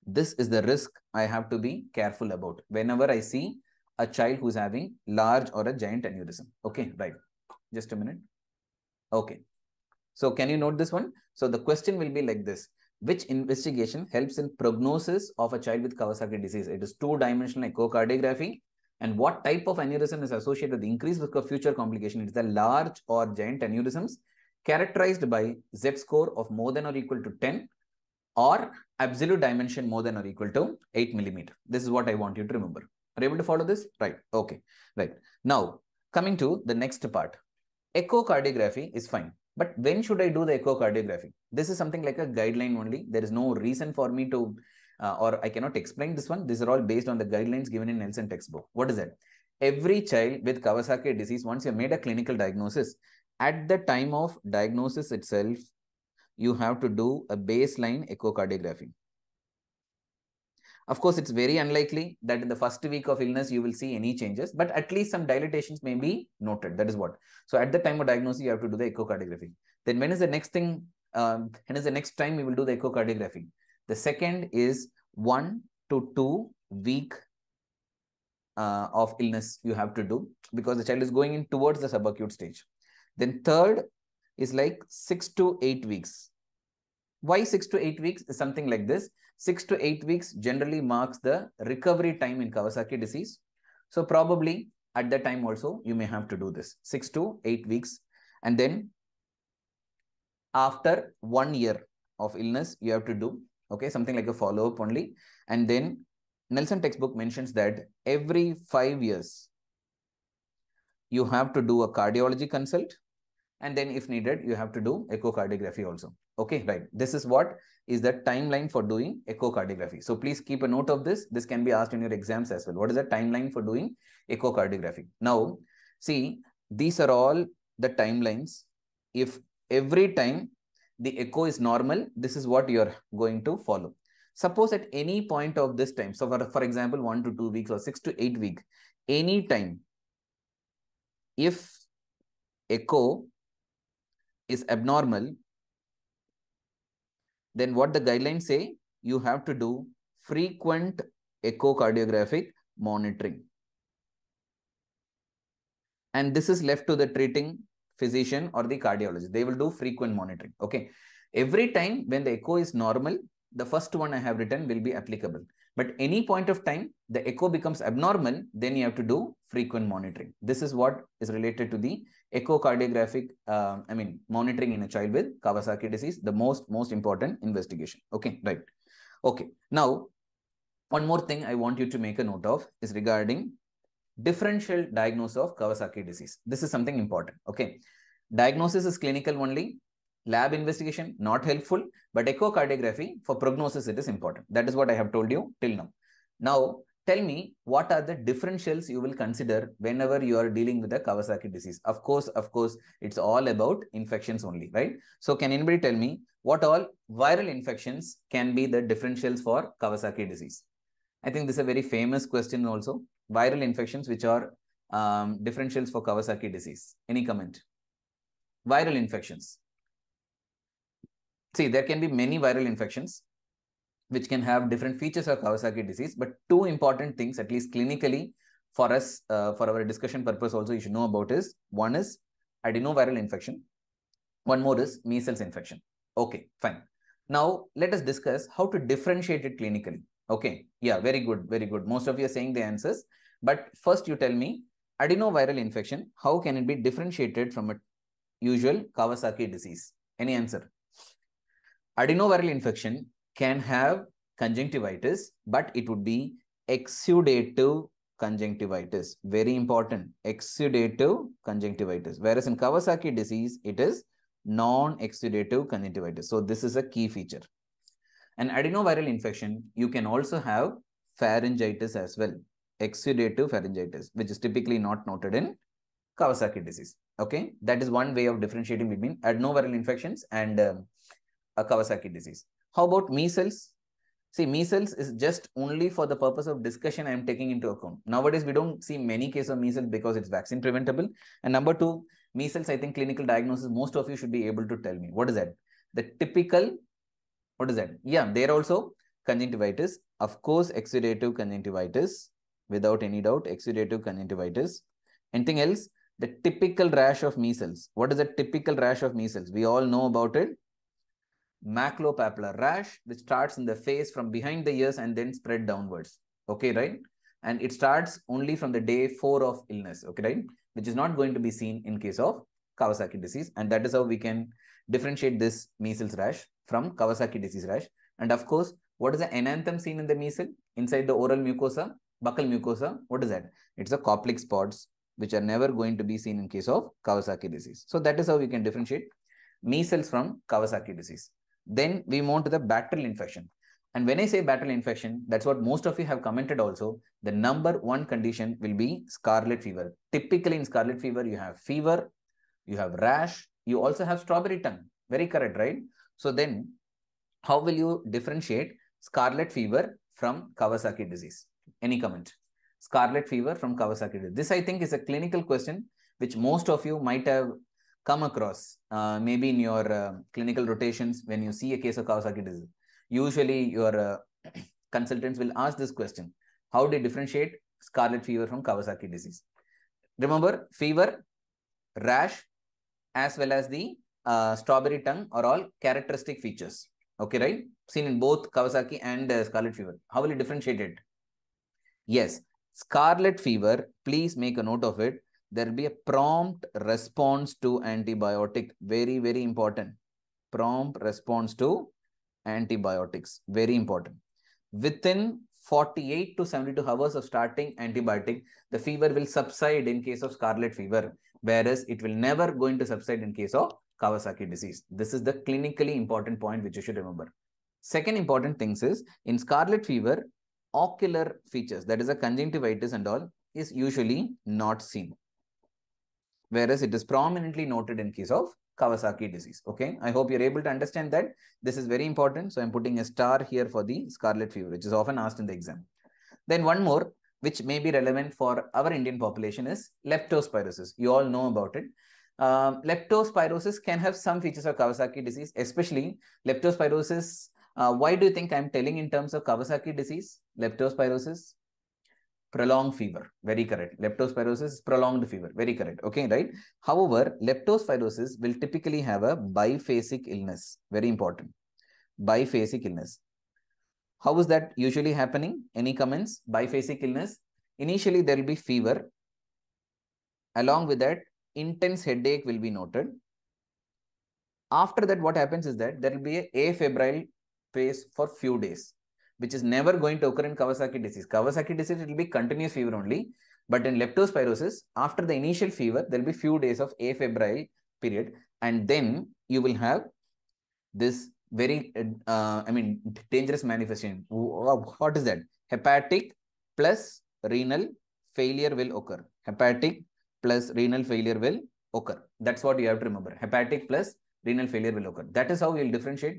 This is the risk I have to be careful about whenever I see a child who's having large or a giant aneurysm. Okay, right. Just a minute. Okay. So can you note this one? So the question will be like this. Which investigation helps in prognosis of a child with Kawasaki disease? It is two-dimensional echocardiography. And what type of aneurysm is associated with increased risk of future complication? It is the large or giant aneurysms characterized by Z-score of more than or equal to 10 or absolute dimension more than or equal to 8 millimeter. This is what I want you to remember. Are you able to follow this? Right. Okay. Right. Now, coming to the next part. Echocardiography is fine. But when should I do the echocardiography? This is something like a guideline only. There is no reason for me to uh, or I cannot explain this one. These are all based on the guidelines given in Nelson textbook. What is that? Every child with Kawasaki disease, once you made a clinical diagnosis, at the time of diagnosis itself, you have to do a baseline echocardiography. Of course, it's very unlikely that in the first week of illness, you will see any changes, but at least some dilatations may be noted. That is what. So at the time of diagnosis, you have to do the echocardiography. Then when is the next thing? Um, when is the next time we will do the echocardiography? The second is one to two week uh, of illness you have to do because the child is going in towards the subacute stage. Then third is like six to eight weeks. Why six to eight weeks is something like this. Six to eight weeks generally marks the recovery time in Kawasaki disease. So probably at that time also, you may have to do this. Six to eight weeks. And then after one year of illness, you have to do, okay, something like a follow-up only. And then Nelson textbook mentions that every five years, you have to do a cardiology consult. And then if needed, you have to do echocardiography also. Okay, right. This is what is the timeline for doing echocardiography. So please keep a note of this. This can be asked in your exams as well. What is the timeline for doing echocardiography? Now, see, these are all the timelines. If every time the echo is normal, this is what you're going to follow. Suppose at any point of this time, so for, for example, one to two weeks or six to eight week, any time, if echo is abnormal, then what the guidelines say, you have to do frequent echocardiographic monitoring. And this is left to the treating physician or the cardiologist. They will do frequent monitoring. Okay. Every time when the echo is normal, the first one I have written will be applicable. But any point of time, the echo becomes abnormal, then you have to do frequent monitoring. This is what is related to the echocardiographic, uh, I mean, monitoring in a child with Kawasaki disease, the most, most important investigation. Okay, right. Okay, now, one more thing I want you to make a note of is regarding differential diagnosis of Kawasaki disease. This is something important. Okay, diagnosis is clinical only. Lab investigation, not helpful, but echocardiography for prognosis, it is important. That is what I have told you till now. Now, tell me what are the differentials you will consider whenever you are dealing with a Kawasaki disease. Of course, of course, it's all about infections only, right? So can anybody tell me what all viral infections can be the differentials for Kawasaki disease? I think this is a very famous question also. Viral infections which are um, differentials for Kawasaki disease. Any comment? Viral infections. See, there can be many viral infections which can have different features of Kawasaki disease, but two important things, at least clinically, for us, uh, for our discussion purpose also you should know about is, one is adenoviral infection, one more is measles infection. Okay, fine. Now, let us discuss how to differentiate it clinically. Okay, yeah, very good, very good. Most of you are saying the answers, but first you tell me, adenoviral infection, how can it be differentiated from a usual Kawasaki disease? Any answer? adenoviral infection can have conjunctivitis, but it would be exudative conjunctivitis. Very important, exudative conjunctivitis. Whereas in Kawasaki disease, it is non-exudative conjunctivitis. So this is a key feature. An adenoviral infection, you can also have pharyngitis as well. Exudative pharyngitis, which is typically not noted in Kawasaki disease. Okay, that is one way of differentiating between adenoviral infections and uh, a Kawasaki disease. How about measles? See, measles is just only for the purpose of discussion I am taking into account. Nowadays, we don't see many cases of measles because it's vaccine preventable. And number two, measles, I think clinical diagnosis, most of you should be able to tell me. What is that? The typical, what is that? Yeah, there also conjunctivitis. Of course, exudative conjunctivitis, without any doubt, exudative conjunctivitis. Anything else? The typical rash of measles. What is the typical rash of measles? We all know about it maculopapular rash, which starts in the face from behind the ears and then spread downwards. Okay, right? And it starts only from the day four of illness, okay, right? Which is not going to be seen in case of Kawasaki disease. And that is how we can differentiate this measles rash from Kawasaki disease rash. And of course, what is the enanthem seen in the measles? Inside the oral mucosa, buccal mucosa, what is that? It's a Koplik spots, which are never going to be seen in case of Kawasaki disease. So that is how we can differentiate measles from Kawasaki disease. Then we move on to the bacterial infection. And when I say bacterial infection, that's what most of you have commented also. The number one condition will be scarlet fever. Typically in scarlet fever, you have fever, you have rash, you also have strawberry tongue. Very correct, right? So then how will you differentiate scarlet fever from Kawasaki disease? Any comment? Scarlet fever from Kawasaki disease. This I think is a clinical question which most of you might have come across uh, maybe in your uh, clinical rotations when you see a case of Kawasaki disease. Usually your uh, consultants will ask this question. How do you differentiate scarlet fever from Kawasaki disease? Remember, fever, rash, as well as the uh, strawberry tongue are all characteristic features. Okay, right? Seen in both Kawasaki and uh, scarlet fever. How will you differentiate it? Yes, scarlet fever, please make a note of it. There will be a prompt response to antibiotic. Very, very important. Prompt response to antibiotics. Very important. Within 48 to 72 hours of starting antibiotic, the fever will subside in case of scarlet fever, whereas it will never going to subside in case of Kawasaki disease. This is the clinically important point which you should remember. Second important things is in scarlet fever, ocular features, that is a conjunctivitis and all, is usually not seen. Whereas it is prominently noted in case of Kawasaki disease. Okay, I hope you're able to understand that. This is very important. So I'm putting a star here for the scarlet fever, which is often asked in the exam. Then one more, which may be relevant for our Indian population is leptospirosis. You all know about it. Uh, leptospirosis can have some features of Kawasaki disease, especially leptospirosis. Uh, why do you think I'm telling in terms of Kawasaki disease? Leptospirosis, prolonged fever. Very correct. Leptospirosis is prolonged fever. Very correct. Okay, right? However, leptospirosis will typically have a biphasic illness. Very important. Biphasic illness. How is that usually happening? Any comments? Biphasic illness. Initially, there will be fever. Along with that, intense headache will be noted. After that, what happens is that there will be a afebrile phase for few days, which is never going to occur in Kawasaki disease. Kawasaki disease, it will be continuous fever only. But in leptospirosis, after the initial fever, there will be few days of afebrile period. And then you will have this very, uh, I mean, dangerous manifestation. What is that? Hepatic plus renal failure will occur. Hepatic plus renal failure will occur. That's what you have to remember. Hepatic plus renal failure will occur. That is how you'll differentiate.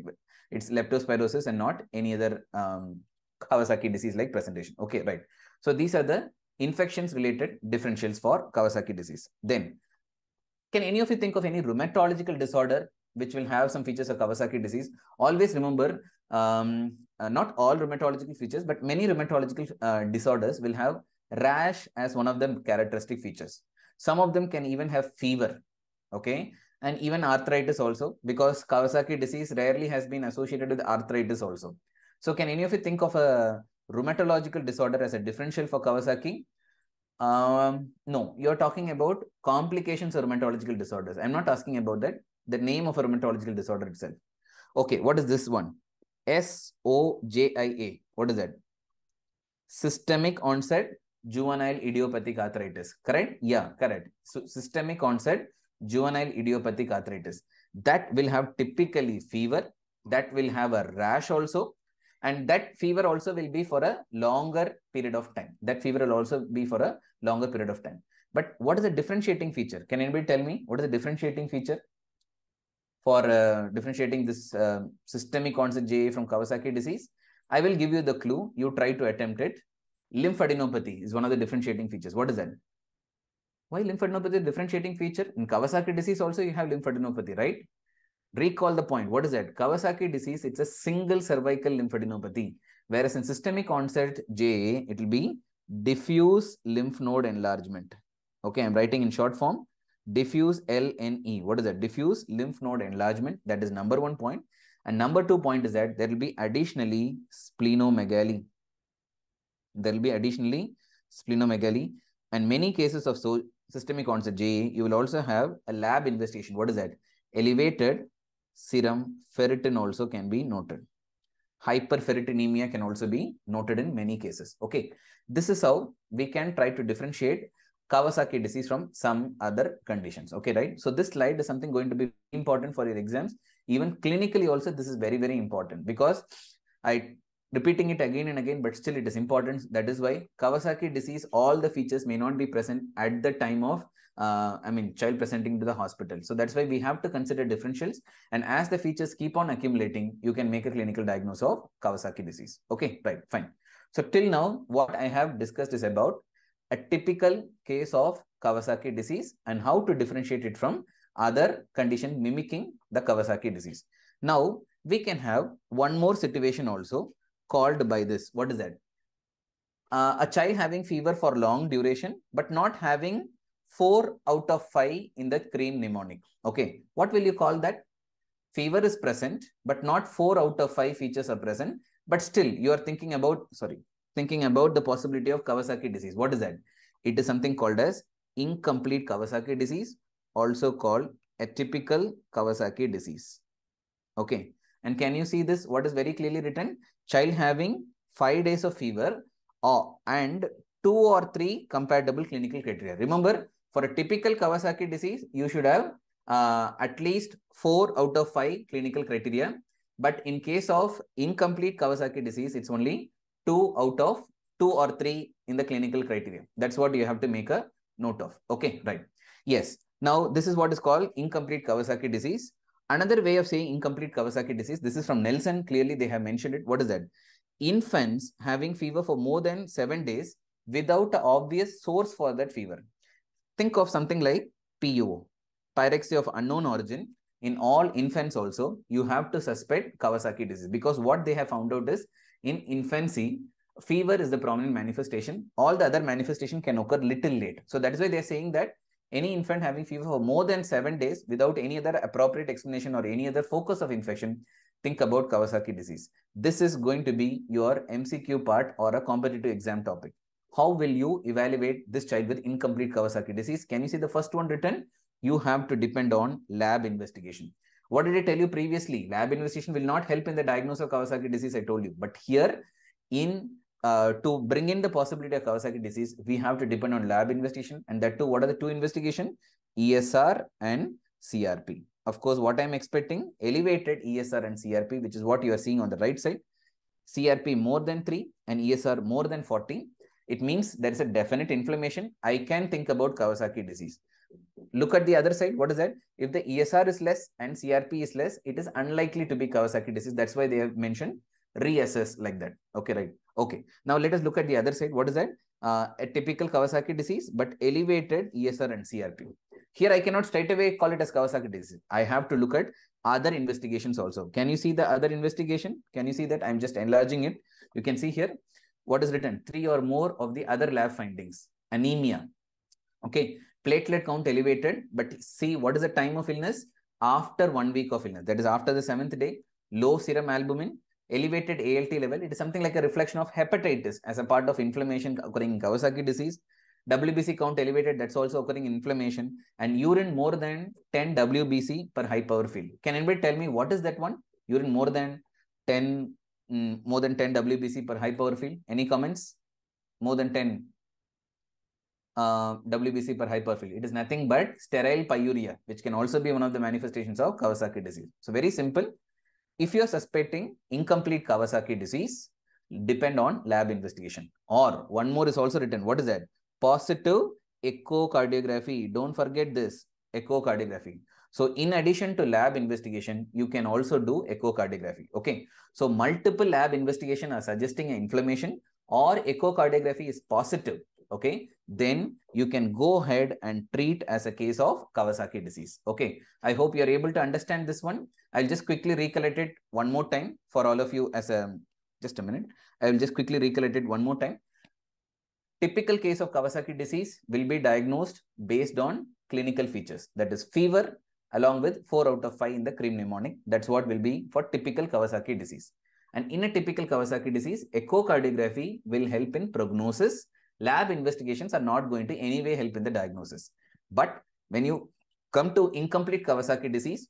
It's leptospirosis and not any other um, Kawasaki disease like presentation. Okay, right. So these are the infections related differentials for Kawasaki disease. Then, can any of you think of any rheumatological disorder which will have some features of Kawasaki disease? Always remember, um, uh, not all rheumatological features, but many rheumatological uh, disorders will have rash as one of the characteristic features. Some of them can even have fever, okay? And even arthritis also, because Kawasaki disease rarely has been associated with arthritis also. So can any of you think of a rheumatological disorder as a differential for Kawasaki? Um, no, you're talking about complications of rheumatological disorders. I'm not asking about that. The name of a rheumatological disorder itself. Okay, what is this one? S-O-J-I-A. What is that? Systemic onset juvenile idiopathic arthritis. Correct? Yeah, correct. So systemic onset juvenile idiopathic arthritis. That will have typically fever. That will have a rash also. And that fever also will be for a longer period of time. That fever will also be for a longer period of time. But what is the differentiating feature? Can anybody tell me what is the differentiating feature for uh, differentiating this uh, systemic onset JA from Kawasaki disease? I will give you the clue. You try to attempt it. Lymphadenopathy is one of the differentiating features. What is that? Why lymphadenopathy is a differentiating feature? In Kawasaki disease also you have lymphadenopathy, right? Recall the point. What is that? Kawasaki disease, it's a single cervical lymphadenopathy. Whereas in systemic onset JA, it will be diffuse lymph node enlargement. Okay, I'm writing in short form. Diffuse LNE. What is that? Diffuse lymph node enlargement. That is number one point. And number two point is that there will be additionally splenomegaly. There will be additionally splenomegaly. And many cases of so systemic onset JA, you will also have a lab investigation. What is that? Elevated serum ferritin also can be noted. Hyperferritinemia can also be noted in many cases. Okay, this is how we can try to differentiate Kawasaki disease from some other conditions. Okay, right? So this slide is something going to be important for your exams. Even clinically also, this is very, very important because I repeating it again and again, but still it is important. That is why Kawasaki disease, all the features may not be present at the time of, uh, I mean, child presenting to the hospital. So that's why we have to consider differentials. And as the features keep on accumulating, you can make a clinical diagnosis of Kawasaki disease. Okay, right, fine. So till now, what I have discussed is about a typical case of Kawasaki disease and how to differentiate it from other condition mimicking the Kawasaki disease. Now, we can have one more situation also called by this. What is that? Uh, a child having fever for long duration, but not having four out of five in the cream mnemonic. Okay. What will you call that? Fever is present, but not four out of five features are present. But still, you are thinking about, sorry, thinking about the possibility of Kawasaki disease. What is that? It is something called as incomplete Kawasaki disease, also called atypical Kawasaki disease. Okay. And can you see this? What is very clearly written? Child having five days of fever or, and two or three compatible clinical criteria. Remember, for a typical Kawasaki disease, you should have uh, at least four out of five clinical criteria. But in case of incomplete Kawasaki disease, it's only two out of two or three in the clinical criteria. That's what you have to make a note of. Okay, right. Yes. Now, this is what is called incomplete Kawasaki disease. Another way of saying incomplete Kawasaki disease, this is from Nelson. Clearly, they have mentioned it. What is that? Infants having fever for more than seven days without an obvious source for that fever. Think of something like PUO, pyrexia of unknown origin. In all infants also, you have to suspect Kawasaki disease because what they have found out is in infancy, fever is the prominent manifestation. All the other manifestation can occur little late. So that is why they are saying that any infant having fever for more than seven days without any other appropriate explanation or any other focus of infection, think about Kawasaki disease. This is going to be your MCQ part or a competitive exam topic. How will you evaluate this child with incomplete Kawasaki disease? Can you see the first one written? You have to depend on lab investigation. What did I tell you previously? Lab investigation will not help in the diagnosis of Kawasaki disease, I told you. But here, in uh, to bring in the possibility of Kawasaki disease, we have to depend on lab investigation. And that too, what are the two investigation? ESR and CRP. Of course, what I'm expecting, elevated ESR and CRP, which is what you are seeing on the right side. CRP more than 3 and ESR more than 40. It means there is a definite inflammation. I can think about Kawasaki disease. Look at the other side. What is that? If the ESR is less and CRP is less, it is unlikely to be Kawasaki disease. That's why they have mentioned reassess like that. Okay, right. Okay. Now let us look at the other side. What is that? Uh, a typical Kawasaki disease, but elevated ESR and CRP. Here I cannot straight away call it as Kawasaki disease. I have to look at other investigations also. Can you see the other investigation? Can you see that? I'm just enlarging it. You can see here what is written. Three or more of the other lab findings. Anemia. Okay. Platelet count elevated, but see what is the time of illness? After one week of illness. That is after the seventh day. Low serum albumin elevated ALT level. It is something like a reflection of hepatitis as a part of inflammation occurring in Kawasaki disease. WBC count elevated, that's also occurring in inflammation. And urine more than 10 WBC per high power field. Can anybody tell me what is that one? Urine more than 10, mm, more than 10 WBC per high power field. Any comments? More than 10 uh, WBC per high power field. It is nothing but sterile pyuria, which can also be one of the manifestations of Kawasaki disease. So very simple. If you are suspecting incomplete Kawasaki disease, depend on lab investigation. Or one more is also written. What is that? Positive echocardiography. Don't forget this echocardiography. So in addition to lab investigation, you can also do echocardiography. Okay. So multiple lab investigation are suggesting inflammation or echocardiography is positive. Okay. Then you can go ahead and treat as a case of Kawasaki disease. Okay. I hope you are able to understand this one. I'll just quickly recollect it one more time for all of you as a, just a minute. I will just quickly recollect it one more time. Typical case of Kawasaki disease will be diagnosed based on clinical features. That is fever along with 4 out of 5 in the cream mnemonic. That's what will be for typical Kawasaki disease. And in a typical Kawasaki disease, echocardiography will help in prognosis. Lab investigations are not going to anyway help in the diagnosis. But when you come to incomplete Kawasaki disease,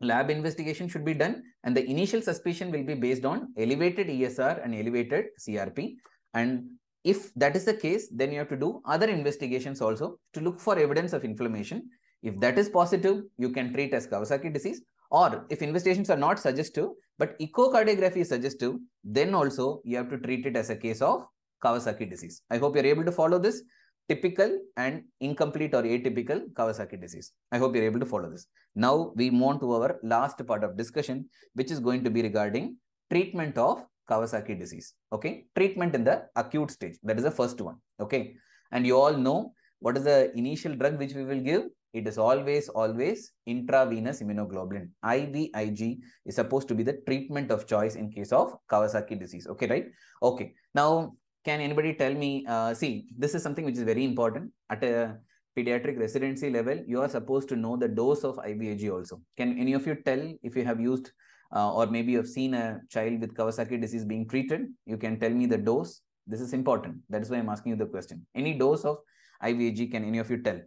lab investigation should be done and the initial suspicion will be based on elevated ESR and elevated CRP. And if that is the case, then you have to do other investigations also to look for evidence of inflammation. If that is positive, you can treat as Kawasaki disease. Or if investigations are not suggestive, but echocardiography is suggestive, then also you have to treat it as a case of Kawasaki disease. I hope you're able to follow this typical and incomplete or atypical Kawasaki disease. I hope you're able to follow this. Now we move on to our last part of discussion, which is going to be regarding treatment of Kawasaki disease. Okay, treatment in the acute stage. That is the first one. Okay, and you all know what is the initial drug which we will give? It is always, always intravenous immunoglobulin. IVIG is supposed to be the treatment of choice in case of Kawasaki disease. Okay, right? Okay. Now, can anybody tell me, uh, see, this is something which is very important. At a pediatric residency level, you are supposed to know the dose of IVIG also. Can any of you tell if you have used uh, or maybe you have seen a child with Kawasaki disease being treated? You can tell me the dose. This is important. That is why I'm asking you the question. Any dose of IVIG can any of you tell?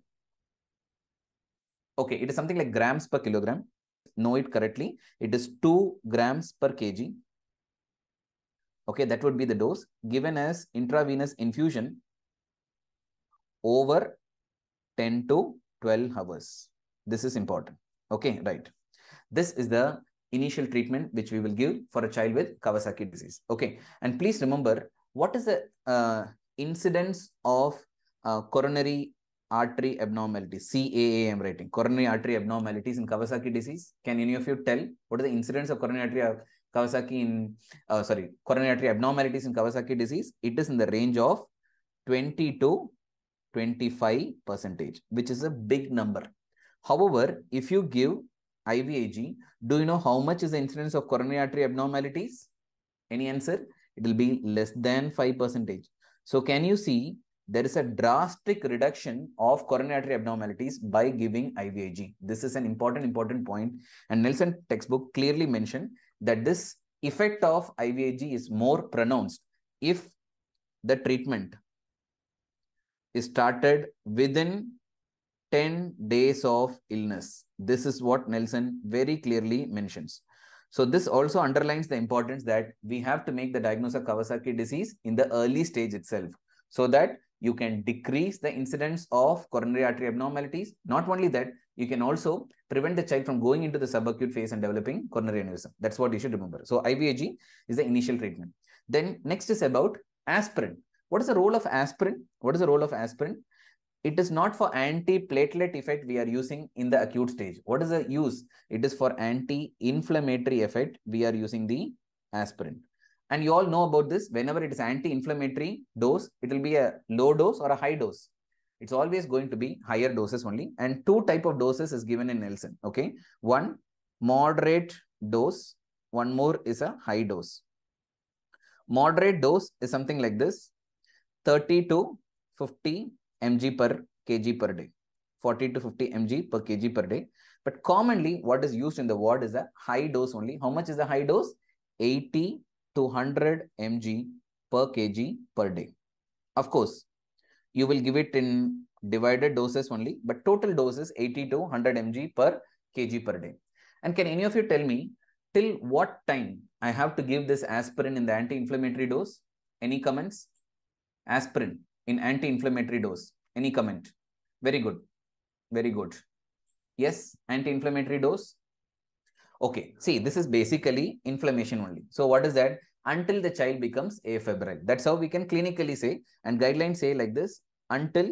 Okay, it is something like grams per kilogram. Know it correctly. It is 2 grams per kg. Okay, that would be the dose given as intravenous infusion over 10 to 12 hours. This is important. Okay, right. This is the initial treatment which we will give for a child with Kawasaki disease. Okay, and please remember what is the uh, incidence of uh, coronary artery abnormalities, CAA I'm writing, coronary artery abnormalities in Kawasaki disease. Can any of you tell what is the incidence of coronary artery Kawasaki in, uh, sorry, coronary artery abnormalities in Kawasaki disease? It is in the range of 20 to 25 percentage, which is a big number. However, if you give IVIG, do you know how much is the incidence of coronary artery abnormalities? Any answer? It will be less than 5 percentage. So can you see there is a drastic reduction of coronary artery abnormalities by giving IVIG. This is an important, important point. And Nelson textbook clearly mentioned that this effect of IVIG is more pronounced if the treatment is started within 10 days of illness. This is what Nelson very clearly mentions. So this also underlines the importance that we have to make the diagnosis of Kawasaki disease in the early stage itself so that you can decrease the incidence of coronary artery abnormalities. Not only that, you can also prevent the child from going into the subacute phase and developing coronary aneurysm. That's what you should remember. So IVIG is the initial treatment. Then next is about aspirin. What is the role of aspirin? What is the role of aspirin? It is not for anti-platelet effect we are using in the acute stage. What is the use? It is for anti-inflammatory effect we are using the aspirin. And you all know about this. Whenever it is anti-inflammatory dose, it will be a low dose or a high dose. It's always going to be higher doses only. And two type of doses is given in Nelson. Okay. One, moderate dose. One more is a high dose. Moderate dose is something like this. 30 to 50 mg per kg per day. 40 to 50 mg per kg per day. But commonly what is used in the ward is a high dose only. How much is the high dose? 80 to 100 mg per kg per day. Of course, you will give it in divided doses only, but total dose is 80 to 100 mg per kg per day. And can any of you tell me till what time I have to give this aspirin in the anti-inflammatory dose? Any comments? Aspirin in anti-inflammatory dose. Any comment? Very good. Very good. Yes, anti-inflammatory dose. Okay, see, this is basically inflammation only. So what is that? Until the child becomes afebrile. That's how we can clinically say, and guidelines say like this, until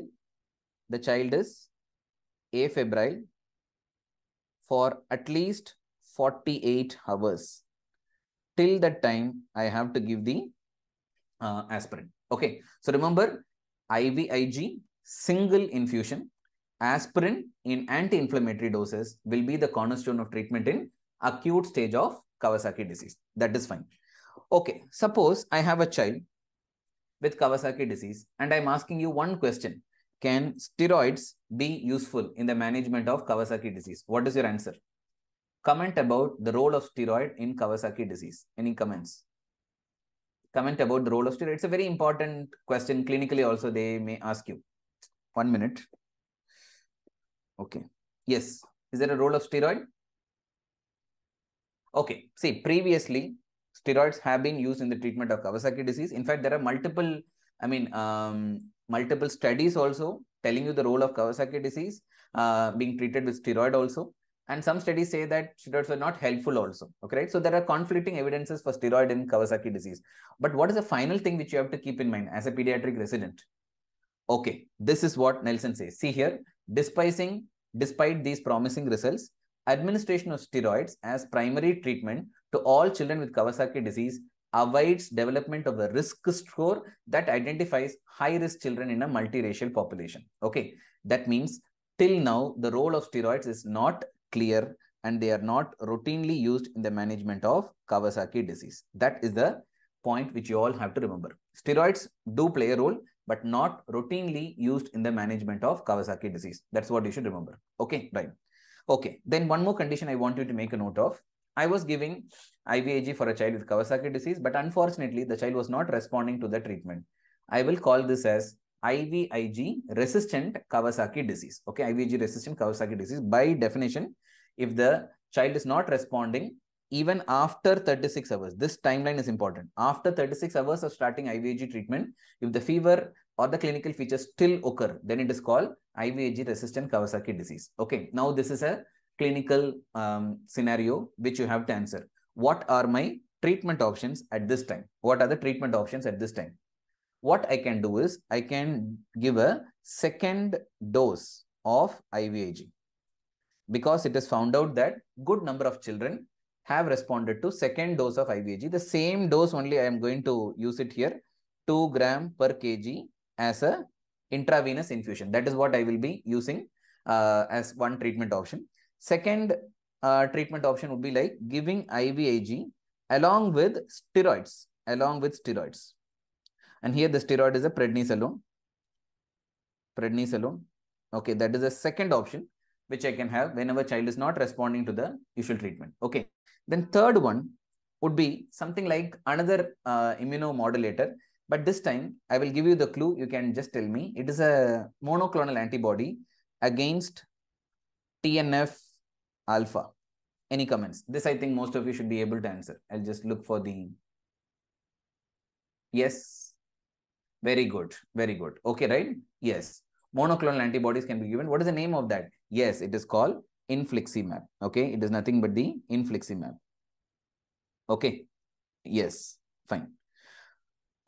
the child is afebrile for at least 48 hours. Till that time, I have to give the uh, aspirin. Okay, so remember, IVIG, single infusion, aspirin in anti-inflammatory doses will be the cornerstone of treatment in acute stage of Kawasaki disease. That is fine. Okay, suppose I have a child with Kawasaki disease and I'm asking you one question. Can steroids be useful in the management of Kawasaki disease? What is your answer? Comment about the role of steroid in Kawasaki disease. Any comments? Comment about the role of steroid. It's a very important question. Clinically also they may ask you. One minute. Okay. Yes. Is there a role of steroid? Okay, see, previously, steroids have been used in the treatment of Kawasaki disease. In fact, there are multiple, I mean, um, multiple studies also telling you the role of Kawasaki disease uh, being treated with steroid also. and some studies say that steroids are not helpful also. Okay, right? So there are conflicting evidences for steroid in Kawasaki disease. But what is the final thing which you have to keep in mind as a pediatric resident? Okay, this is what Nelson says. See here, despising, despite these promising results, administration of steroids as primary treatment to all children with Kawasaki disease avoids development of a risk score that identifies high-risk children in a multiracial population. Okay, that means till now, the role of steroids is not clear and they are not routinely used in the management of Kawasaki disease. That is the point which you all have to remember. Steroids do play a role, but not routinely used in the management of Kawasaki disease. That's what you should remember. Okay, right. Okay, then one more condition I want you to make a note of. I was giving IVIG for a child with Kawasaki disease, but unfortunately, the child was not responding to the treatment. I will call this as IVIG resistant Kawasaki disease. Okay, IVIG resistant Kawasaki disease. By definition, if the child is not responding even after 36 hours, this timeline is important. After 36 hours of starting IVIG treatment, if the fever or the clinical features still occur, then it is called IVIG resistant Kawasaki disease. Okay, now this is a clinical um, scenario which you have to answer. What are my treatment options at this time? What are the treatment options at this time? What I can do is I can give a second dose of IVIG because it is found out that good number of children have responded to second dose of IVIG. The same dose only I am going to use it here, 2 gram per kg as a intravenous infusion. That is what I will be using uh, as one treatment option. Second uh, treatment option would be like giving IVIG along with steroids, along with steroids. And here the steroid is a prednisolone. Prednisolone. Okay, that is a second option which I can have whenever child is not responding to the usual treatment. Okay. Then third one would be something like another uh, immunomodulator. But this time I will give you the clue. You can just tell me. It is a monoclonal antibody against TNF alpha. Any comments? This I think most of you should be able to answer. I'll just look for the... Yes. Very good. Very good. Okay, right? Yes. Monoclonal antibodies can be given. What is the name of that? Yes, it is called infliximab. Okay, it is nothing but the infliximab. Okay, yes, fine.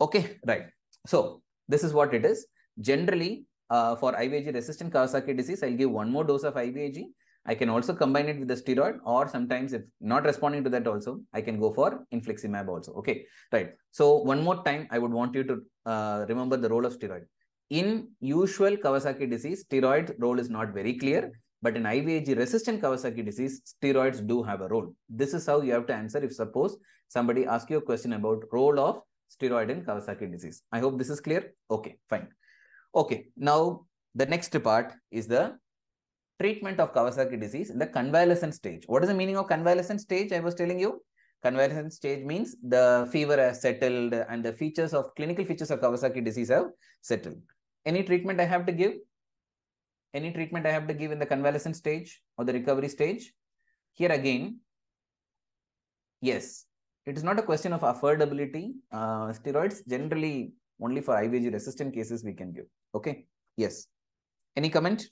Okay, right. So this is what it is. Generally, uh, for IVIG resistant Kawasaki disease, I'll give one more dose of IVIG. I can also combine it with the steroid or sometimes if not responding to that also, I can go for infliximab also. Okay, right. So one more time, I would want you to uh, remember the role of steroid. In usual Kawasaki disease, steroid role is not very clear. But in IVIG resistant Kawasaki disease, steroids do have a role. This is how you have to answer if suppose somebody asks you a question about role of steroid in Kawasaki disease. I hope this is clear. Okay, fine. Okay, now the next part is the treatment of Kawasaki disease in the convalescent stage. What is the meaning of convalescent stage? I was telling you. Convalescent stage means the fever has settled and the features of clinical features of Kawasaki disease have settled. Any treatment I have to give? any treatment I have to give in the convalescent stage or the recovery stage. Here again, yes, it is not a question of affordability. Uh, steroids generally only for IVIG resistant cases we can give. Okay. Yes. Any comment?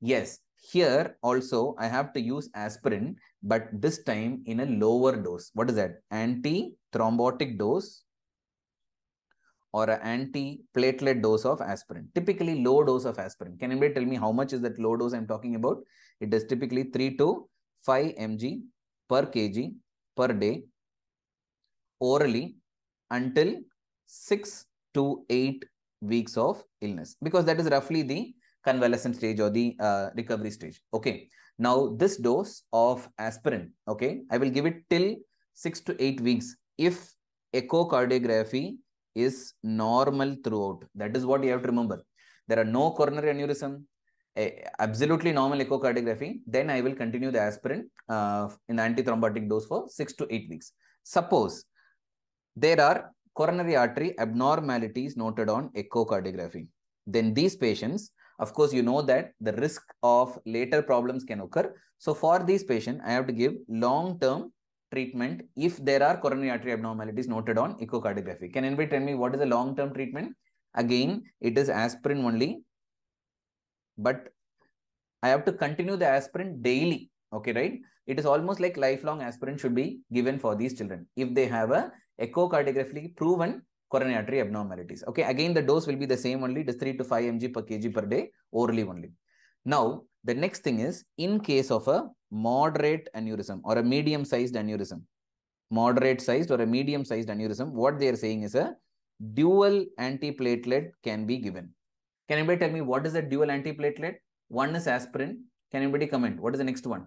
Yes. Here also I have to use aspirin, but this time in a lower dose. What is that? Anti-thrombotic dose or an anti-platelet dose of aspirin. Typically low dose of aspirin. Can anybody tell me how much is that low dose I'm talking about? It is typically 3 to 5 mg per kg per day orally until 6 to 8 weeks of illness because that is roughly the convalescent stage or the uh, recovery stage. Okay. Now this dose of aspirin, okay, I will give it till 6 to 8 weeks if echocardiography is normal throughout. That is what you have to remember. There are no coronary aneurysm, absolutely normal echocardiography. Then I will continue the aspirin uh, in the antithrombotic dose for 6 to 8 weeks. Suppose there are coronary artery abnormalities noted on echocardiography. Then these patients, of course, you know that the risk of later problems can occur. So for these patients, I have to give long-term treatment if there are coronary artery abnormalities noted on echocardiography. Can anybody tell me what is the long-term treatment? Again, it is aspirin only, but I have to continue the aspirin daily Okay, right? It is almost like lifelong aspirin should be given for these children if they have a echocardiographically proven coronary artery abnormalities. Okay, again, the dose will be the same only. It is 3 to 5 mg per kg per day orally only. Now, the next thing is in case of a moderate aneurysm or a medium sized aneurysm, moderate sized or a medium sized aneurysm, what they are saying is a dual antiplatelet can be given. Can anybody tell me what is a dual antiplatelet? One is aspirin. Can anybody comment? What is the next one?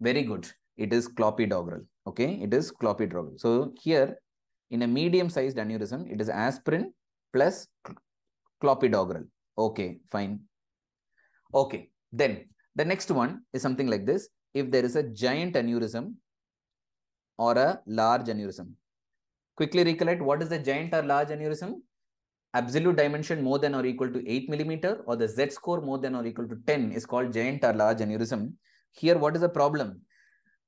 Very good. It is clopidogrel. Okay, it is clopidogrel. So here in a medium sized aneurysm, it is aspirin plus clopidogrel. Okay, fine. Okay, then the next one is something like this. If there is a giant aneurysm or a large aneurysm, quickly recollect what is the giant or large aneurysm? Absolute dimension more than or equal to 8 millimeter or the Z score more than or equal to 10 is called giant or large aneurysm. Here, what is the problem?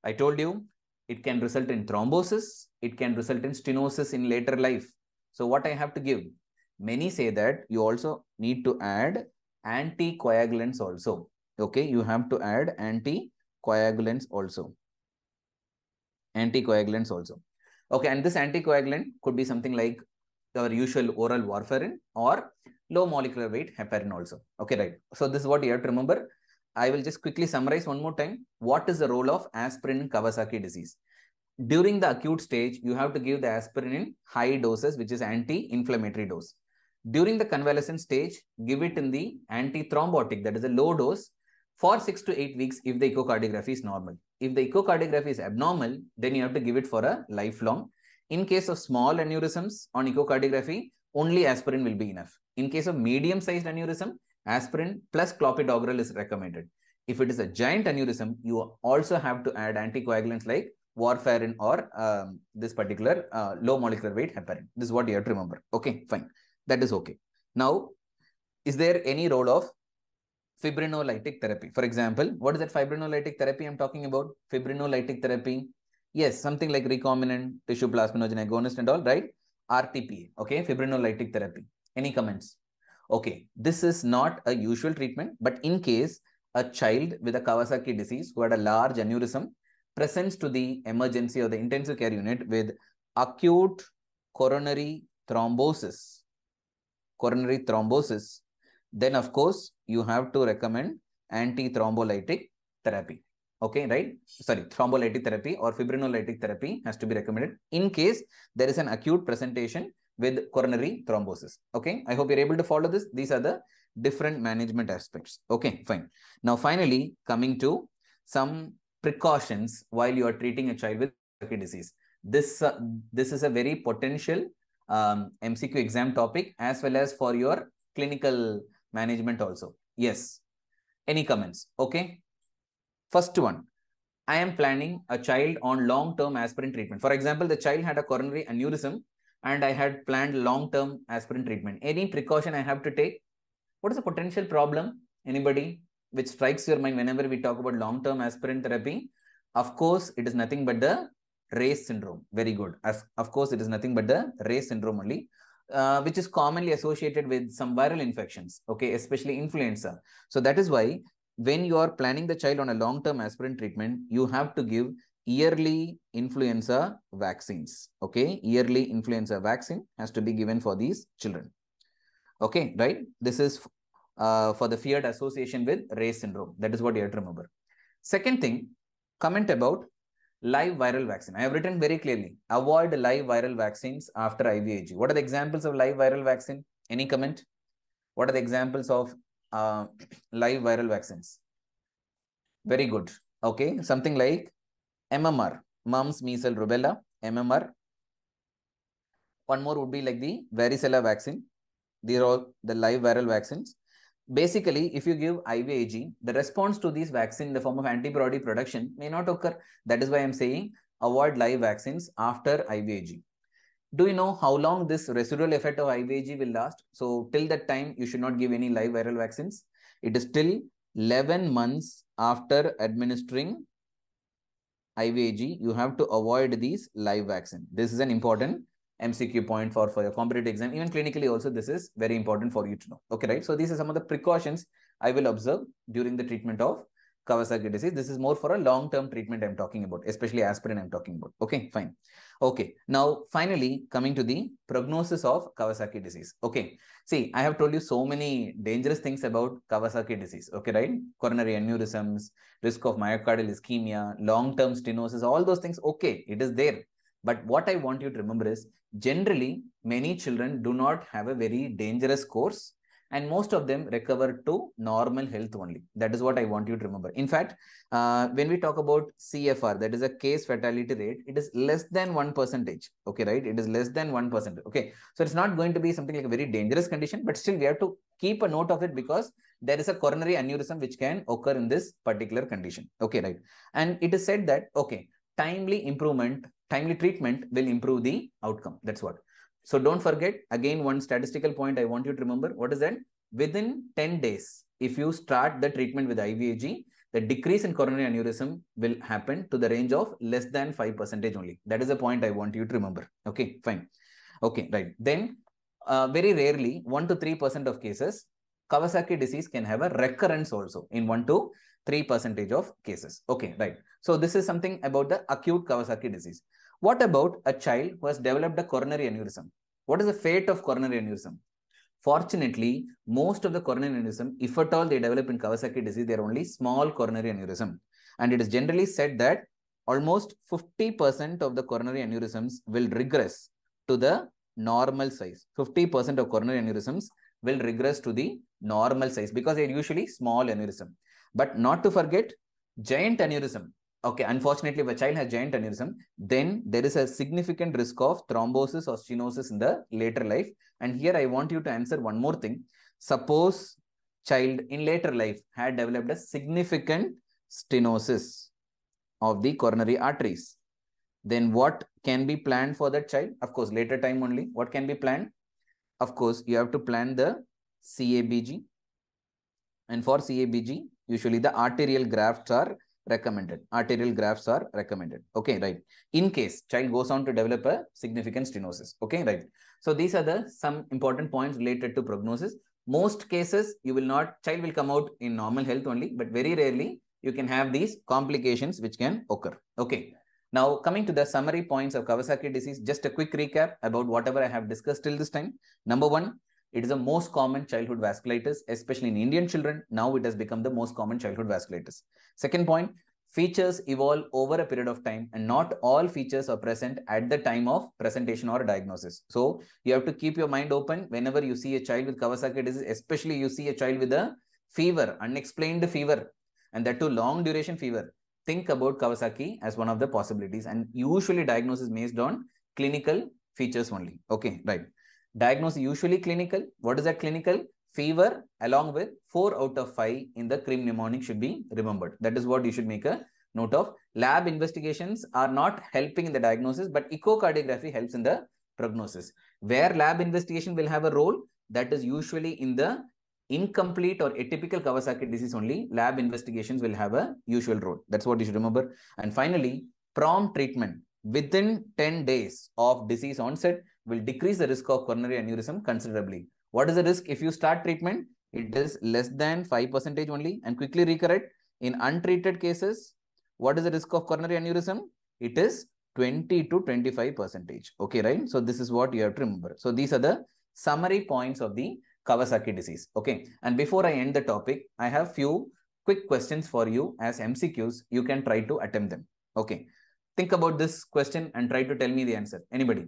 I told you it can result in thrombosis. It can result in stenosis in later life. So what I have to give? Many say that you also need to add anticoagulants also. Okay, you have to add anticoagulants also. Anticoagulants also. Okay, and this anticoagulant could be something like our usual oral warfarin or low molecular weight heparin also. Okay, right. So this is what you have to remember. I will just quickly summarize one more time. What is the role of aspirin in Kawasaki disease? During the acute stage, you have to give the aspirin in high doses, which is anti-inflammatory dose. During the convalescent stage, give it in the antithrombotic, that is a low dose, for six to eight weeks if the echocardiography is normal. If the echocardiography is abnormal, then you have to give it for a lifelong. In case of small aneurysms on echocardiography, only aspirin will be enough. In case of medium-sized aneurysm, aspirin plus clopidogrel is recommended. If it is a giant aneurysm, you also have to add anticoagulants like warfarin or um, this particular uh, low molecular weight heparin. This is what you have to remember. Okay, fine. That is okay. Now, is there any role of fibrinolytic therapy? For example, what is that fibrinolytic therapy I'm talking about? Fibrinolytic therapy. Yes, something like recombinant tissue plasminogen agonist and all, right? RTPA, okay, fibrinolytic therapy. Any comments? Okay, this is not a usual treatment, but in case a child with a Kawasaki disease who had a large aneurysm presents to the emergency or the intensive care unit with acute coronary thrombosis, coronary thrombosis, then of course you have to recommend antithrombolytic therapy. Okay, right? Sorry, thrombolytic therapy or fibrinolytic therapy has to be recommended in case there is an acute presentation with coronary thrombosis. Okay, I hope you're able to follow this. These are the different management aspects. Okay, fine. Now, finally, coming to some precautions while you are treating a child with Kawasaki disease. This, uh, this is a very potential um, MCQ exam topic as well as for your clinical management also. Yes. Any comments? Okay. First one. I am planning a child on long-term aspirin treatment. For example, the child had a coronary aneurysm and I had planned long-term aspirin treatment. Any precaution I have to take? What is the potential problem? Anybody which strikes your mind whenever we talk about long-term aspirin therapy? Of course, it is nothing but the Reye's syndrome. Very good. As, of course, it is nothing but the Reye's syndrome only. Uh, which is commonly associated with some viral infections, okay, especially influenza. So that is why when you are planning the child on a long-term aspirin treatment, you have to give yearly influenza vaccines. Okay, yearly influenza vaccine has to be given for these children. Okay, right? This is uh, for the feared association with Reye's syndrome. That is what you have to remember. Second thing, comment about live viral vaccine. I have written very clearly, avoid live viral vaccines after IVIG. What are the examples of live viral vaccine? Any comment? What are the examples of uh, live viral vaccines? Very good. Okay, something like MMR, mumps, measles, rubella, MMR. One more would be like the varicella vaccine. These are all the live viral vaccines. Basically, if you give IVIG, the response to these vaccine in the form of antibody production may not occur. That is why I'm saying avoid live vaccines after IVIG. Do you know how long this residual effect of IVIG will last? So till that time, you should not give any live viral vaccines. It is till 11 months after administering IVIG, you have to avoid these live vaccine. This is an important MCQ point for, for your competitive exam. Even clinically also, this is very important for you to know. Okay, right? So these are some of the precautions I will observe during the treatment of Kawasaki disease. This is more for a long-term treatment I'm talking about, especially aspirin I'm talking about. Okay, fine. Okay, now finally coming to the prognosis of Kawasaki disease. Okay, see, I have told you so many dangerous things about Kawasaki disease. Okay, right? Coronary aneurysms, risk of myocardial ischemia, long-term stenosis, all those things. Okay, it is there. But what I want you to remember is generally many children do not have a very dangerous course and most of them recover to normal health only. That is what I want you to remember. In fact, uh, when we talk about CFR, that is a case fatality rate, it is less than 1 percentage. Okay, right? It is less than 1%. Okay, so it's not going to be something like a very dangerous condition, but still we have to keep a note of it because there is a coronary aneurysm which can occur in this particular condition. Okay, right? And it is said that, okay, timely improvement, timely treatment will improve the outcome. That's what. So don't forget, again, one statistical point I want you to remember. What is that? Within 10 days, if you start the treatment with IVIG, the decrease in coronary aneurysm will happen to the range of less than 5 percentage only. That is the point I want you to remember. Okay, fine. Okay, right. Then uh, very rarely, 1 to 3% of cases, Kawasaki disease can have a recurrence also in 1 to 3 percentage of cases. Okay, right. So this is something about the acute Kawasaki disease. What about a child who has developed a coronary aneurysm? What is the fate of coronary aneurysm? Fortunately, most of the coronary aneurysm, if at all they develop in Kawasaki disease, they are only small coronary aneurysm. And it is generally said that almost 50% of the coronary aneurysms will regress to the normal size. 50% of coronary aneurysms will regress to the normal size because they are usually small aneurysm. But not to forget, giant aneurysm okay, unfortunately, if a child has giant aneurysm, then there is a significant risk of thrombosis or stenosis in the later life. And here I want you to answer one more thing. Suppose child in later life had developed a significant stenosis of the coronary arteries. Then what can be planned for that child? Of course, later time only. What can be planned? Of course, you have to plan the CABG. And for CABG, usually the arterial grafts are recommended. Arterial grafts are recommended. Okay, right. In case child goes on to develop a significant stenosis. Okay, right. So these are the some important points related to prognosis. Most cases, you will not, child will come out in normal health only, but very rarely you can have these complications which can occur. Okay. Now, coming to the summary points of Kawasaki disease, just a quick recap about whatever I have discussed till this time. Number one, it is the most common childhood vasculitis, especially in Indian children. Now it has become the most common childhood vasculitis. Second point, features evolve over a period of time and not all features are present at the time of presentation or diagnosis. So you have to keep your mind open whenever you see a child with Kawasaki disease, especially you see a child with a fever, unexplained fever, and that too long duration fever. Think about Kawasaki as one of the possibilities and usually diagnosis based on clinical features only. Okay, right. Diagnosis usually clinical. What is that clinical? Fever along with 4 out of 5 in the CREAM mnemonic should be remembered. That is what you should make a note of. Lab investigations are not helping in the diagnosis, but echocardiography helps in the prognosis. Where lab investigation will have a role, that is usually in the incomplete or atypical Kawasaki disease only, lab investigations will have a usual role. That's what you should remember. And finally, prompt treatment within 10 days of disease onset will decrease the risk of coronary aneurysm considerably. What is the risk if you start treatment? It is less than 5 percentage only and quickly recorrect. In untreated cases, what is the risk of coronary aneurysm? It is 20 to 25 percentage. Okay, right? So this is what you have to remember. So these are the summary points of the Kawasaki disease. Okay. And before I end the topic, I have few quick questions for you as MCQs. You can try to attempt them. Okay. Think about this question and try to tell me the answer. Anybody?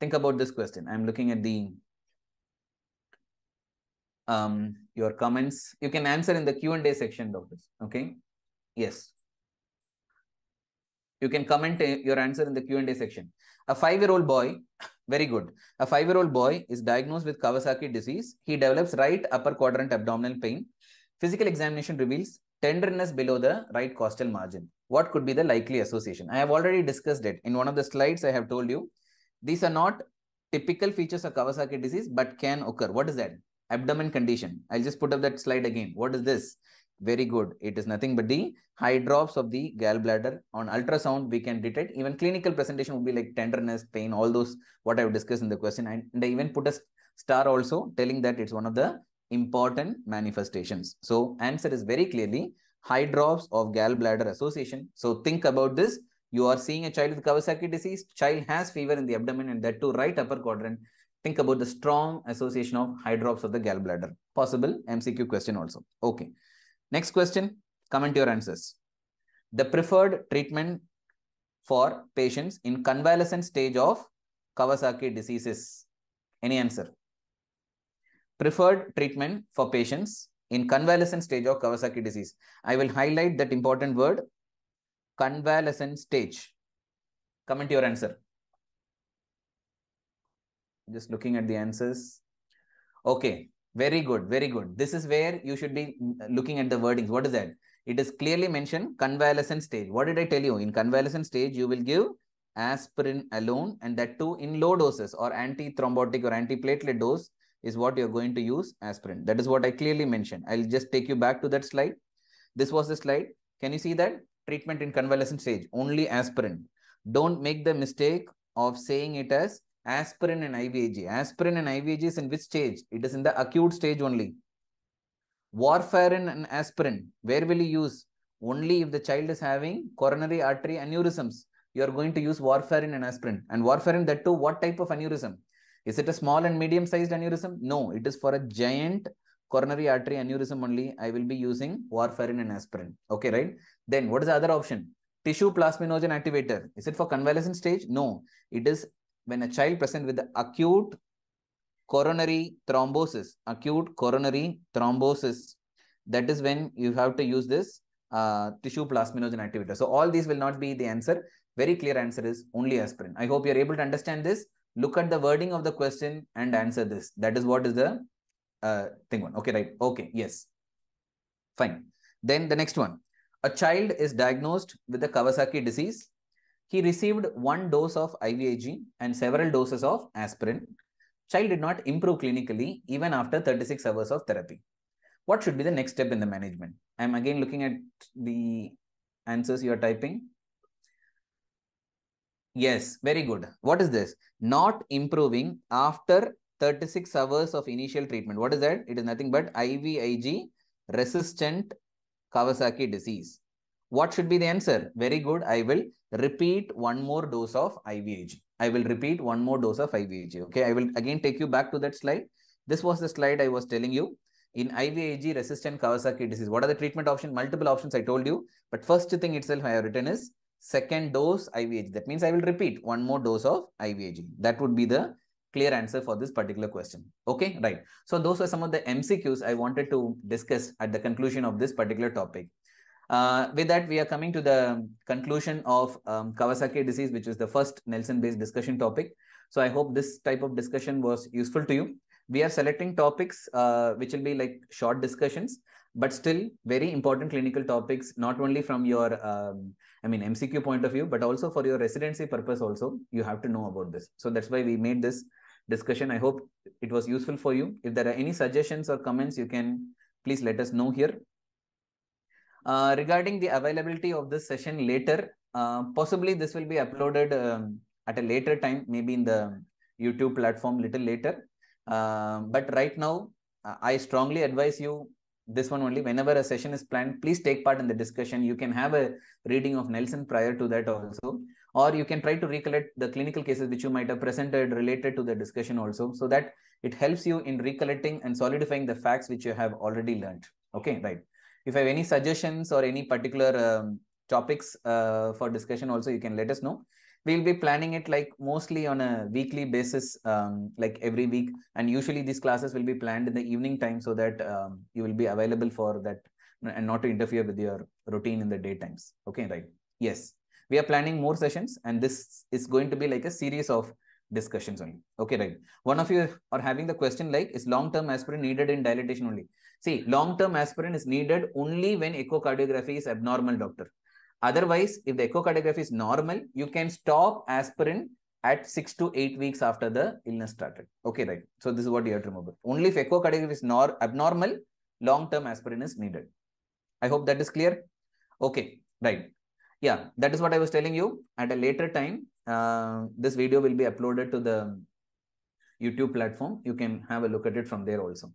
Think about this question. I'm looking at the um, your comments. You can answer in the Q&A section, doctors. Okay. Yes. You can comment your answer in the Q&A section. A five-year-old boy, very good. A five-year-old boy is diagnosed with Kawasaki disease. He develops right upper quadrant abdominal pain. Physical examination reveals tenderness below the right costal margin. What could be the likely association? I have already discussed it. In one of the slides, I have told you these are not typical features of Kawasaki disease, but can occur. What is that? Abdomen condition. I'll just put up that slide again. What is this? Very good. It is nothing but the hydrops of the gallbladder. On ultrasound, we can detect. Even clinical presentation would be like tenderness, pain, all those what I've discussed in the question. And I even put a star also telling that it's one of the important manifestations. So answer is very clearly hydrops of gallbladder association. So think about this. You are seeing a child with Kawasaki disease. Child has fever in the abdomen and that too right upper quadrant. Think about the strong association of hydrops of the gallbladder. Possible MCQ question also. Okay. Next question. Comment your answers. The preferred treatment for patients in convalescent stage of Kawasaki diseases. Any answer? Preferred treatment for patients in convalescent stage of Kawasaki disease. I will highlight that important word, convalescent stage. Comment your answer. Just looking at the answers. Okay, very good, very good. This is where you should be looking at the wordings. What is that? It is clearly mentioned convalescent stage. What did I tell you? In convalescent stage, you will give aspirin alone and that too in low doses or anti-thrombotic or antiplatelet dose is what you're going to use aspirin. That is what I clearly mentioned. I'll just take you back to that slide. This was the slide. Can you see that? Treatment in convalescent stage, only aspirin. Don't make the mistake of saying it as aspirin and IVIG. Aspirin and IVIG is in which stage? It is in the acute stage only. Warfarin and aspirin, where will you use? Only if the child is having coronary artery aneurysms. You are going to use warfarin and aspirin. And warfarin, that too, what type of aneurysm? Is it a small and medium sized aneurysm? No, it is for a giant coronary artery aneurysm only. I will be using warfarin and aspirin. Okay, right? Then what is the other option? Tissue plasminogen activator. Is it for convalescent stage? No, it is when a child present with the acute coronary thrombosis, acute coronary thrombosis. That is when you have to use this uh, tissue plasminogen activator. So all these will not be the answer. Very clear answer is only aspirin. I hope you're able to understand this look at the wording of the question and answer this. That is what is the uh, thing one. Okay, right. Okay, yes. Fine. Then the next one. A child is diagnosed with the Kawasaki disease. He received one dose of IVIG and several doses of aspirin. Child did not improve clinically even after 36 hours of therapy. What should be the next step in the management? I'm again looking at the answers you are typing. Yes, very good. What is this? Not improving after 36 hours of initial treatment. What is that? It is nothing but IVIG resistant Kawasaki disease. What should be the answer? Very good. I will repeat one more dose of IVIG. I will repeat one more dose of IVIG. Okay. I will again take you back to that slide. This was the slide I was telling you. In IVIG resistant Kawasaki disease, what are the treatment options? Multiple options I told you. But first thing itself I have written is second dose IVIG. That means I will repeat one more dose of IVIG. That would be the clear answer for this particular question. Okay, right. So those were some of the MCQs I wanted to discuss at the conclusion of this particular topic. Uh, with that, we are coming to the conclusion of um, Kawasaki disease, which is the first Nelson-based discussion topic. So I hope this type of discussion was useful to you. We are selecting topics uh, which will be like short discussions, but still very important clinical topics, not only from your um, I mean, MCQ point of view, but also for your residency purpose also, you have to know about this. So that's why we made this discussion. I hope it was useful for you. If there are any suggestions or comments, you can please let us know here. Uh, regarding the availability of this session later, uh, possibly this will be uploaded um, at a later time, maybe in the YouTube platform little later. Uh, but right now, I strongly advise you this one only. Whenever a session is planned please take part in the discussion. You can have a reading of nelson prior to that also. Or you can try to recollect the clinical cases which you might have presented related to the discussion also so that it helps you in recollecting and solidifying the facts which you have already learned. Okay right. If you have any suggestions or any particular um, topics uh, for discussion also you can let us know we'll be planning it like mostly on a weekly basis, um, like every week. And usually these classes will be planned in the evening time so that um, you will be available for that and not to interfere with your routine in the daytimes. Okay, right. Yes, we are planning more sessions and this is going to be like a series of discussions only. Okay, right. One of you are having the question like, is long-term aspirin needed in dilatation only? See, long-term aspirin is needed only when echocardiography is abnormal, doctor. Otherwise, if the echocardiography is normal, you can stop aspirin at six to eight weeks after the illness started. Okay, right. So this is what you have to remember. Only if echocardiography is nor abnormal, long-term aspirin is needed. I hope that is clear. Okay, right. Yeah, that is what I was telling you. At a later time, uh, this video will be uploaded to the YouTube platform. You can have a look at it from there also.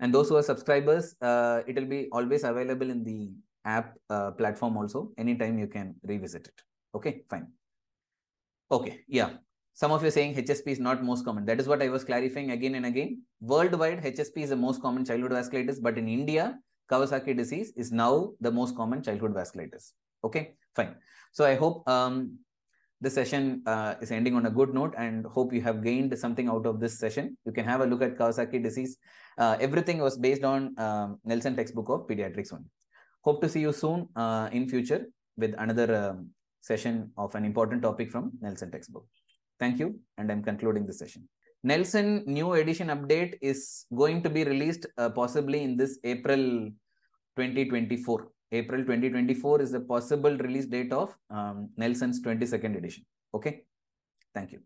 And those who are subscribers, uh, it will be always available in the app uh, platform also. Anytime you can revisit it. Okay, fine. Okay, yeah. Some of you are saying HSP is not most common. That is what I was clarifying again and again. Worldwide, HSP is the most common childhood vasculitis, but in India, Kawasaki disease is now the most common childhood vasculitis. Okay, fine. So I hope um, the session uh, is ending on a good note and hope you have gained something out of this session. You can have a look at Kawasaki disease. Uh, everything was based on um, Nelson textbook of pediatrics only. Hope to see you soon uh, in future with another um, session of an important topic from Nelson textbook. Thank you, and I'm concluding the session. Nelson new edition update is going to be released uh, possibly in this April 2024. April 2024 is the possible release date of um, Nelson's 22nd edition. Okay. Thank you.